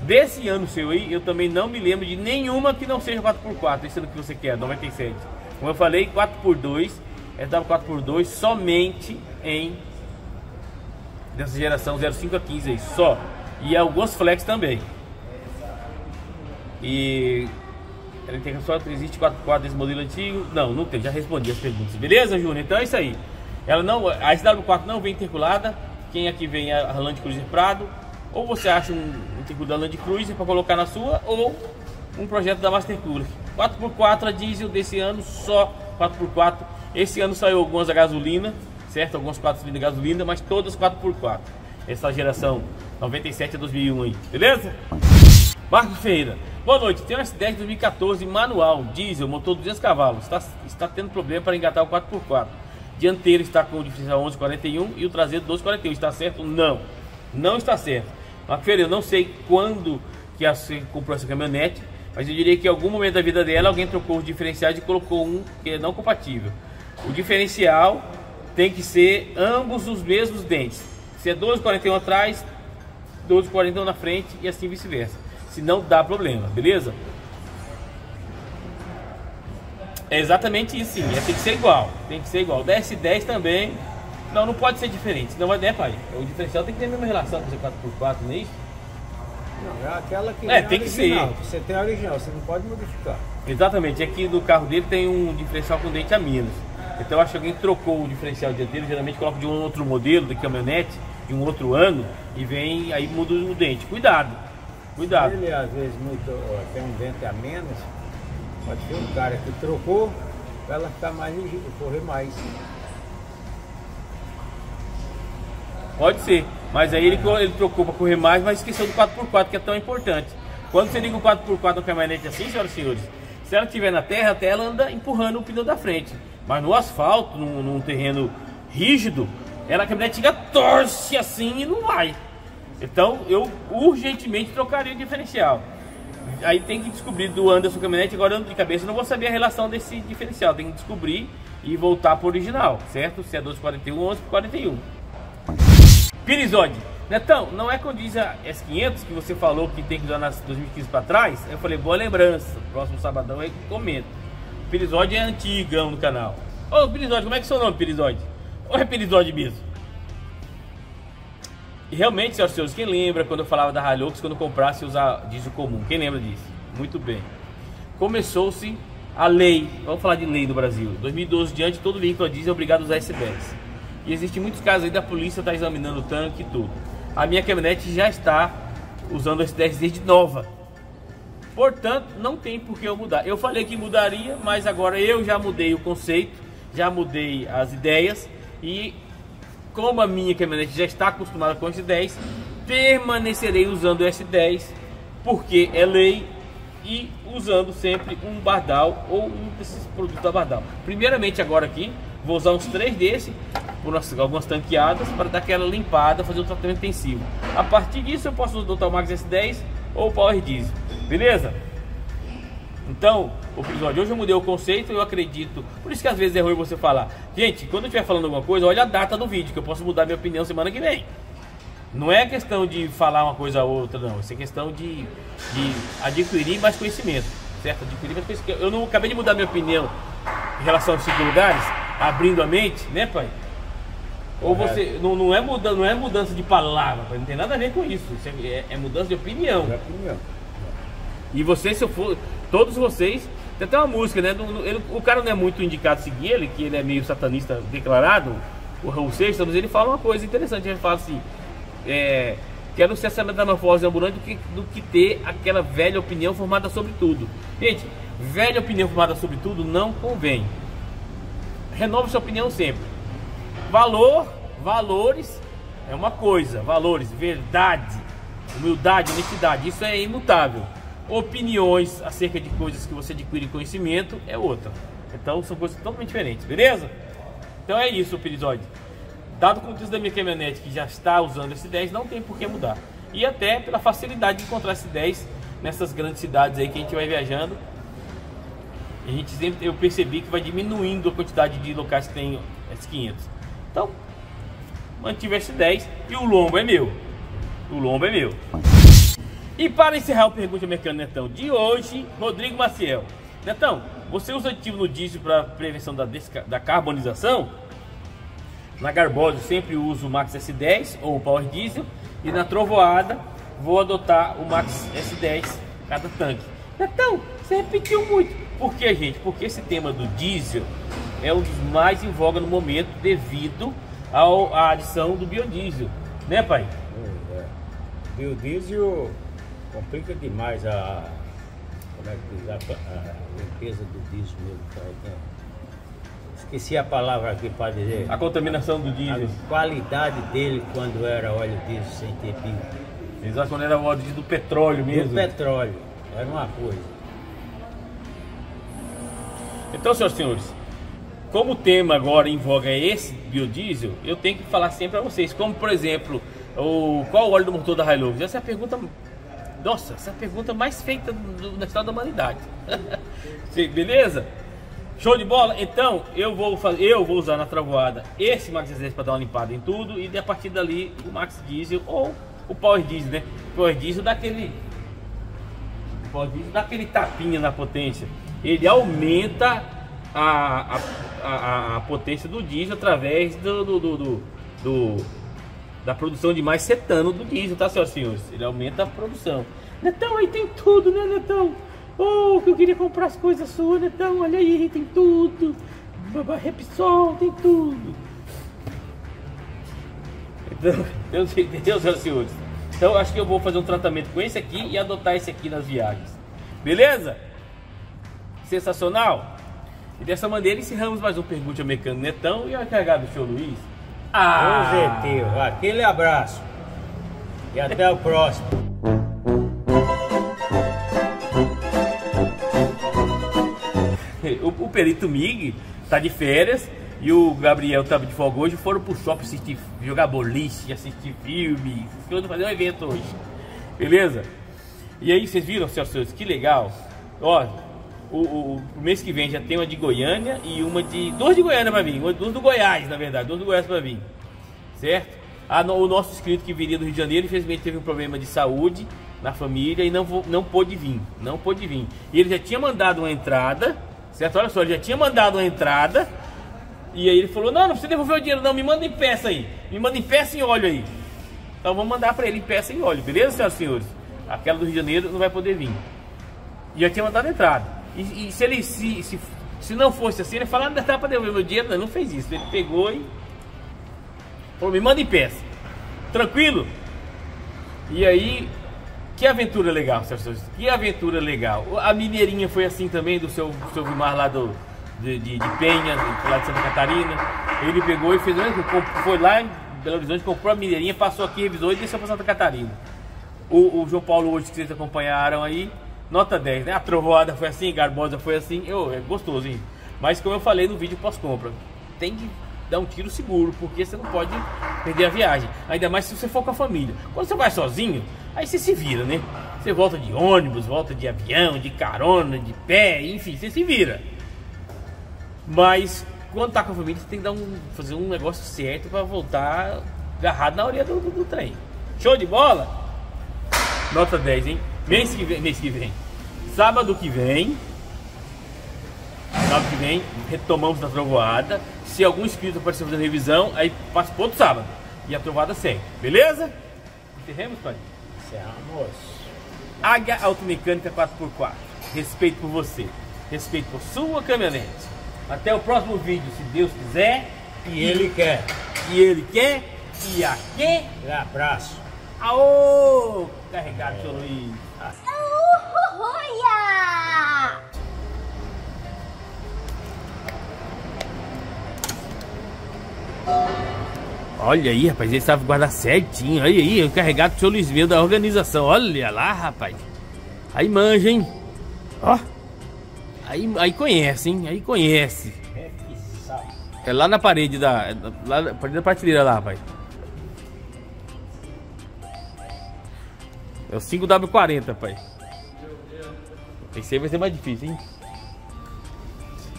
Desse ano seu aí, eu também não me lembro de nenhuma que não seja 4x4. Esse ano que você quer, 97. Como eu falei, 4x2, SW4x2 somente em dessa geração 05 a 15 aí, só. E algumas flex também. E ela tem só existe 4x4 desse modelo antigo? Não, não tem, já respondi as perguntas. Beleza, Júnior? Então é isso aí. Ela não, a SW4 não vem interculada. Quem aqui vem é a Land Cruiser Prado. Ou você acha um intercooler da Land Cruiser para colocar na sua, ou um projeto da Master Cooler. 4x4 a diesel desse ano, só 4x4. Esse ano saiu algumas a gasolina, certo? Algumas 4 cilindros de gasolina, mas todas 4x4. Essa geração 97 a 2001 aí, beleza? Marcos Ferreira, boa noite. Tem um S10 2014 manual, diesel, motor 200 cavalos. Está, está tendo problema para engatar o 4x4. Dianteiro está com o diferencial 1141 e o traseiro 1241. Está certo? Não, não está certo. Marcos Ferreira, eu não sei quando que você comprou essa caminhonete, mas eu diria que em algum momento da vida dela alguém trocou os diferenciais e colocou um que é não compatível. O diferencial tem que ser ambos os mesmos dentes. Se é 1241 atrás, 1241 na frente e assim vice-versa. Se não dá problema, beleza? É exatamente isso sim, é, tem que ser igual, tem que ser igual. O DS10 também, não, não pode ser diferente, senão vai, né pai? O diferencial tem que ter a mesma relação com o C4x4, não é isso? Não, é aquela que É, vem tem que original. ser. Você tem a original, você não pode modificar. Exatamente, aqui no carro dele tem um diferencial com dente a menos. Então acho que alguém trocou o diferencial dianteiro, geralmente coloca de um outro modelo de caminhonete, de um outro ano, e vem, aí muda o dente. Cuidado, cuidado. Ele às vezes muito, ó, tem um dente a menos, pode ser um cara que trocou para ela ficar mais correr mais. Pode ser, mas aí ele, ele trocou para correr mais, mas esqueceu do 4x4 que é tão importante. Quando você liga o 4x4 no caminhonete assim, senhoras e senhores, se ela estiver na terra, até ela anda empurrando o pneu da frente. Mas no asfalto, num, num terreno rígido, ela a caminhonete chega, torce assim e não vai. Então eu urgentemente trocaria o diferencial. Aí tem que descobrir do Anderson Caminhonete, agora eu de cabeça, não vou saber a relação desse diferencial, tem que descobrir e voltar para o original, certo? Se é 1241 ou 1141. Pirizode, Netão, não é quando diz a S500 que você falou que tem que usar nas 2015 para trás? Eu falei, boa lembrança, próximo sabadão aí comenta. Pirizode é antigão no canal. Ô Pirizode, como é que é seu nome, Pirizode? Ou é Pirizode mesmo? E realmente, senhoras senhores, quem lembra quando eu falava da Hilux, quando comprasse usar diesel comum? Quem lembra disso? Muito bem. Começou-se a lei, vamos falar de lei no Brasil. 2012 diante, todo veículo a diesel é obrigado a usar S10. E existem muitos casos aí da polícia estar tá examinando o tanque e tudo. A minha caminhonete já está usando S10 desde nova. Portanto, não tem por que eu mudar. Eu falei que mudaria, mas agora eu já mudei o conceito, já mudei as ideias e como a minha caminhonete já está acostumada com o S10, permanecerei usando o S10 porque é lei e usando sempre um Bardal ou um desses produtos da Bardal. Primeiramente agora aqui, vou usar uns três desses, por algumas tanqueadas, para dar aquela limpada, fazer o tratamento intensivo. A partir disso eu posso usar o Max S10 ou o Power Diesel, beleza? Então, o episódio hoje eu mudei o conceito, eu acredito. Por isso que às vezes é ruim você falar. Gente, quando eu estiver falando alguma coisa, olha a data do vídeo, que eu posso mudar minha opinião semana que vem. Não é questão de falar uma coisa ou outra, não. Isso é questão de, de adquirir mais conhecimento. Certo? Adquirir, mas que eu não acabei de mudar minha opinião em relação aos cinco lugares, abrindo a mente, né, pai? Ou você. Não, não, é mudança, não é mudança de palavra, pai, não tem nada a ver com isso. Isso é, é mudança de opinião. É opinião. E você, se eu for. Todos vocês. Tem até uma música, né? ele- o cara não é muito indicado a seguir ele, que ele é meio satanista declarado, o Raul Seixas, mas ele fala uma coisa interessante. Ele fala assim: é, quero ser essa metamorfose ambulante do que, do que ter aquela velha opinião formada sobre tudo. Gente, velha opinião formada sobre tudo não convém. Renove sua opinião sempre. Valor, valores é uma coisa, valores, verdade, humildade, honestidade, isso é imutável. Opiniões acerca de coisas que você adquire conhecimento é outra. Então são coisas totalmente diferentes, beleza? Então é isso episódio. Dado o contexto da minha caminhonete que já está usando esse 10, não tem por que mudar. E até pela facilidade de encontrar esse 10 nessas grandes cidades aí que a gente vai viajando. A gente sempre, eu percebi que vai diminuindo a quantidade de locais que tem S500. Então, mantive esse 10 e o lombo é meu. O lombo é meu. E para encerrar o Pergunta Mecânica Netão de hoje, Rodrigo Maciel. Netão, você usa aditivo no diesel para prevenção da, da carbonização? Na Garbose eu sempre uso o Max S10 ou o Power Diesel. E na Trovoada vou adotar o Max S10 cada tanque. Netão, você repetiu muito. Por que, gente? Porque esse tema do diesel é um dos mais em voga no momento devido ao- à adição do biodiesel. Né, pai? É. Biodiesel complica demais a, como é que diz, a, a limpeza do diesel mesmo. tá? Então, Esqueci a palavra aqui para dizer. A contaminação do diesel. A qualidade dele quando era óleo diesel sem ter pinto. Exato, quando era óleo diesel do petróleo mesmo. Do petróleo. Era uma coisa. Então, senhoras e senhores, como o tema agora em voga é esse biodiesel, eu tenho que falar sempre para vocês, como por exemplo, o, qual o óleo do motor da Hilux? Essa é a pergunta, nossa, essa é a pergunta mais feita do- na história da humanidade. Beleza? Show de bola? Então, eu vou fazer, eu vou usar na travoada esse Max 10 para dar uma limpada em tudo e a partir dali o Max Diesel ou o Power Diesel, né? O Power Diesel dá aquele o Power Diesel dá aquele tapinha na potência. Ele aumenta a, a, a, a potência do diesel através do, do, do, do- do- da produção de mais cetano do diesel, tá, senhoras e senhores? Ele aumenta a produção. Netão, aí tem tudo, né, Netão? Oh, que eu queria comprar as coisas suas, Netão, olha aí, tem tudo. Repsol, tem tudo. Então, Deus, Deus, senhoras e senhores. Então, acho que eu vou fazer um tratamento com esse aqui e adotar esse aqui nas viagens. Beleza? Sensacional? E dessa maneira encerramos mais um Pergunte ao Mecânico Netão e ao encarregado do show Luiz. Ah! Positivo. Aquele abraço. E até o próximo. O, o perito Mig tá de férias e o Gabriel tava de folga hoje. Foram pro shopping assistir, jogar boliche, assistir filme, fazer um evento hoje. Beleza? E aí, vocês viram, senhoras e senhores, que legal. Ó, o, o- o mês que vem já tem uma de Goiânia e uma de. Duas de Goiânia pra vir, duas do Goiás, na verdade, duas do Goiás pra vir. Certo? Ah, no- o nosso inscrito que viria do Rio de Janeiro, infelizmente teve um problema de saúde na família e não, não pôde vir. Não pôde vir. E ele já tinha mandado uma entrada, certo? Olha só, ele já tinha mandado uma entrada. E aí ele falou: Não, não precisa devolver o dinheiro, não. Me manda em peça aí. Me manda em peça em óleo aí. Então vamos mandar pra ele em peça em óleo, beleza, senhoras e senhores? Aquela do Rio de Janeiro não vai poder vir. E já tinha mandado entrada. E, e se ele se, se, se não fosse assim, ele falou, não dá pra devolver meu dinheiro, não, não fez isso. Ele pegou e falou, me manda em peça. Tranquilo? E aí, que aventura legal, senhores. Que aventura legal. A mineirinha foi assim também, do seu, seu Vimar lá do, de, de, de Penha, lá de Santa Catarina. Ele pegou e fez, foi lá em Belo Horizonte, comprou a mineirinha, passou aqui, revisou e desceu para Santa Catarina. O, o João Paulo hoje que vocês acompanharam aí, nota 10, né? A trovoada foi assim, Garbosa foi assim, eu, é gostoso, hein? Mas como eu falei no vídeo pós-compra, tem que dar um tiro seguro, porque você não pode perder a viagem. Ainda mais se você for com a família. Quando você vai sozinho, aí você se vira, né? Você volta de ônibus, volta de avião, de carona, de pé, enfim, você se vira. Mas quando tá com a família, você tem que dar um, fazer um negócio certo para voltar agarrado na orelha do, do- do trem. Show de bola? Nota 10, hein? Mês que vem, mês que vem. Sábado que vem, sábado que vem, retomamos na trovoada. Se algum inscrito aparecer fazendo revisão, aí passa pro outro sábado. E a trovada segue, beleza? Encerremos, pai? Encerramos. Águia Automecânica 4x4. Respeito por você. Respeito por sua caminhonete. Até o próximo vídeo, se Deus quiser. E ele quer. E ele quer. E aqui. Um abraço. Aô! Carregado, seu Luiz. Olha! Olha aí, rapaz, ele sabe guardar certinho. Olha aí, encarregado do seu Luiz meu da organização. Olha lá, rapaz. Aí manja, hein? Ó. Aí, aí conhece, hein? Aí conhece. É lá na parede da. Lá na parede da prateleira lá, rapaz. É o 5W40, pai. Esse aí vai ser mais difícil, hein?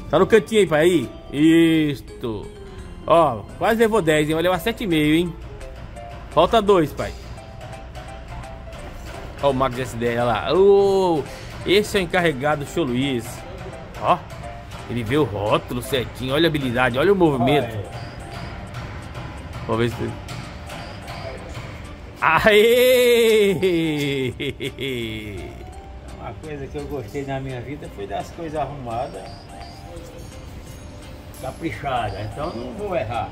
Tá no cantinho aí, pai. Aí. Isto. Ó, quase levou 10, hein? Vai levar 7,5, hein? Falta dois, pai. Ó o Max S10, olha lá. Ô, esse é o encarregado do seu Luiz. Ó, ele vê o rótulo certinho. Olha a habilidade, olha o movimento. Vamos ver se... Aê! Uma coisa que eu gostei na minha vida foi das coisas arrumadas, caprichadas. Então não vou errar.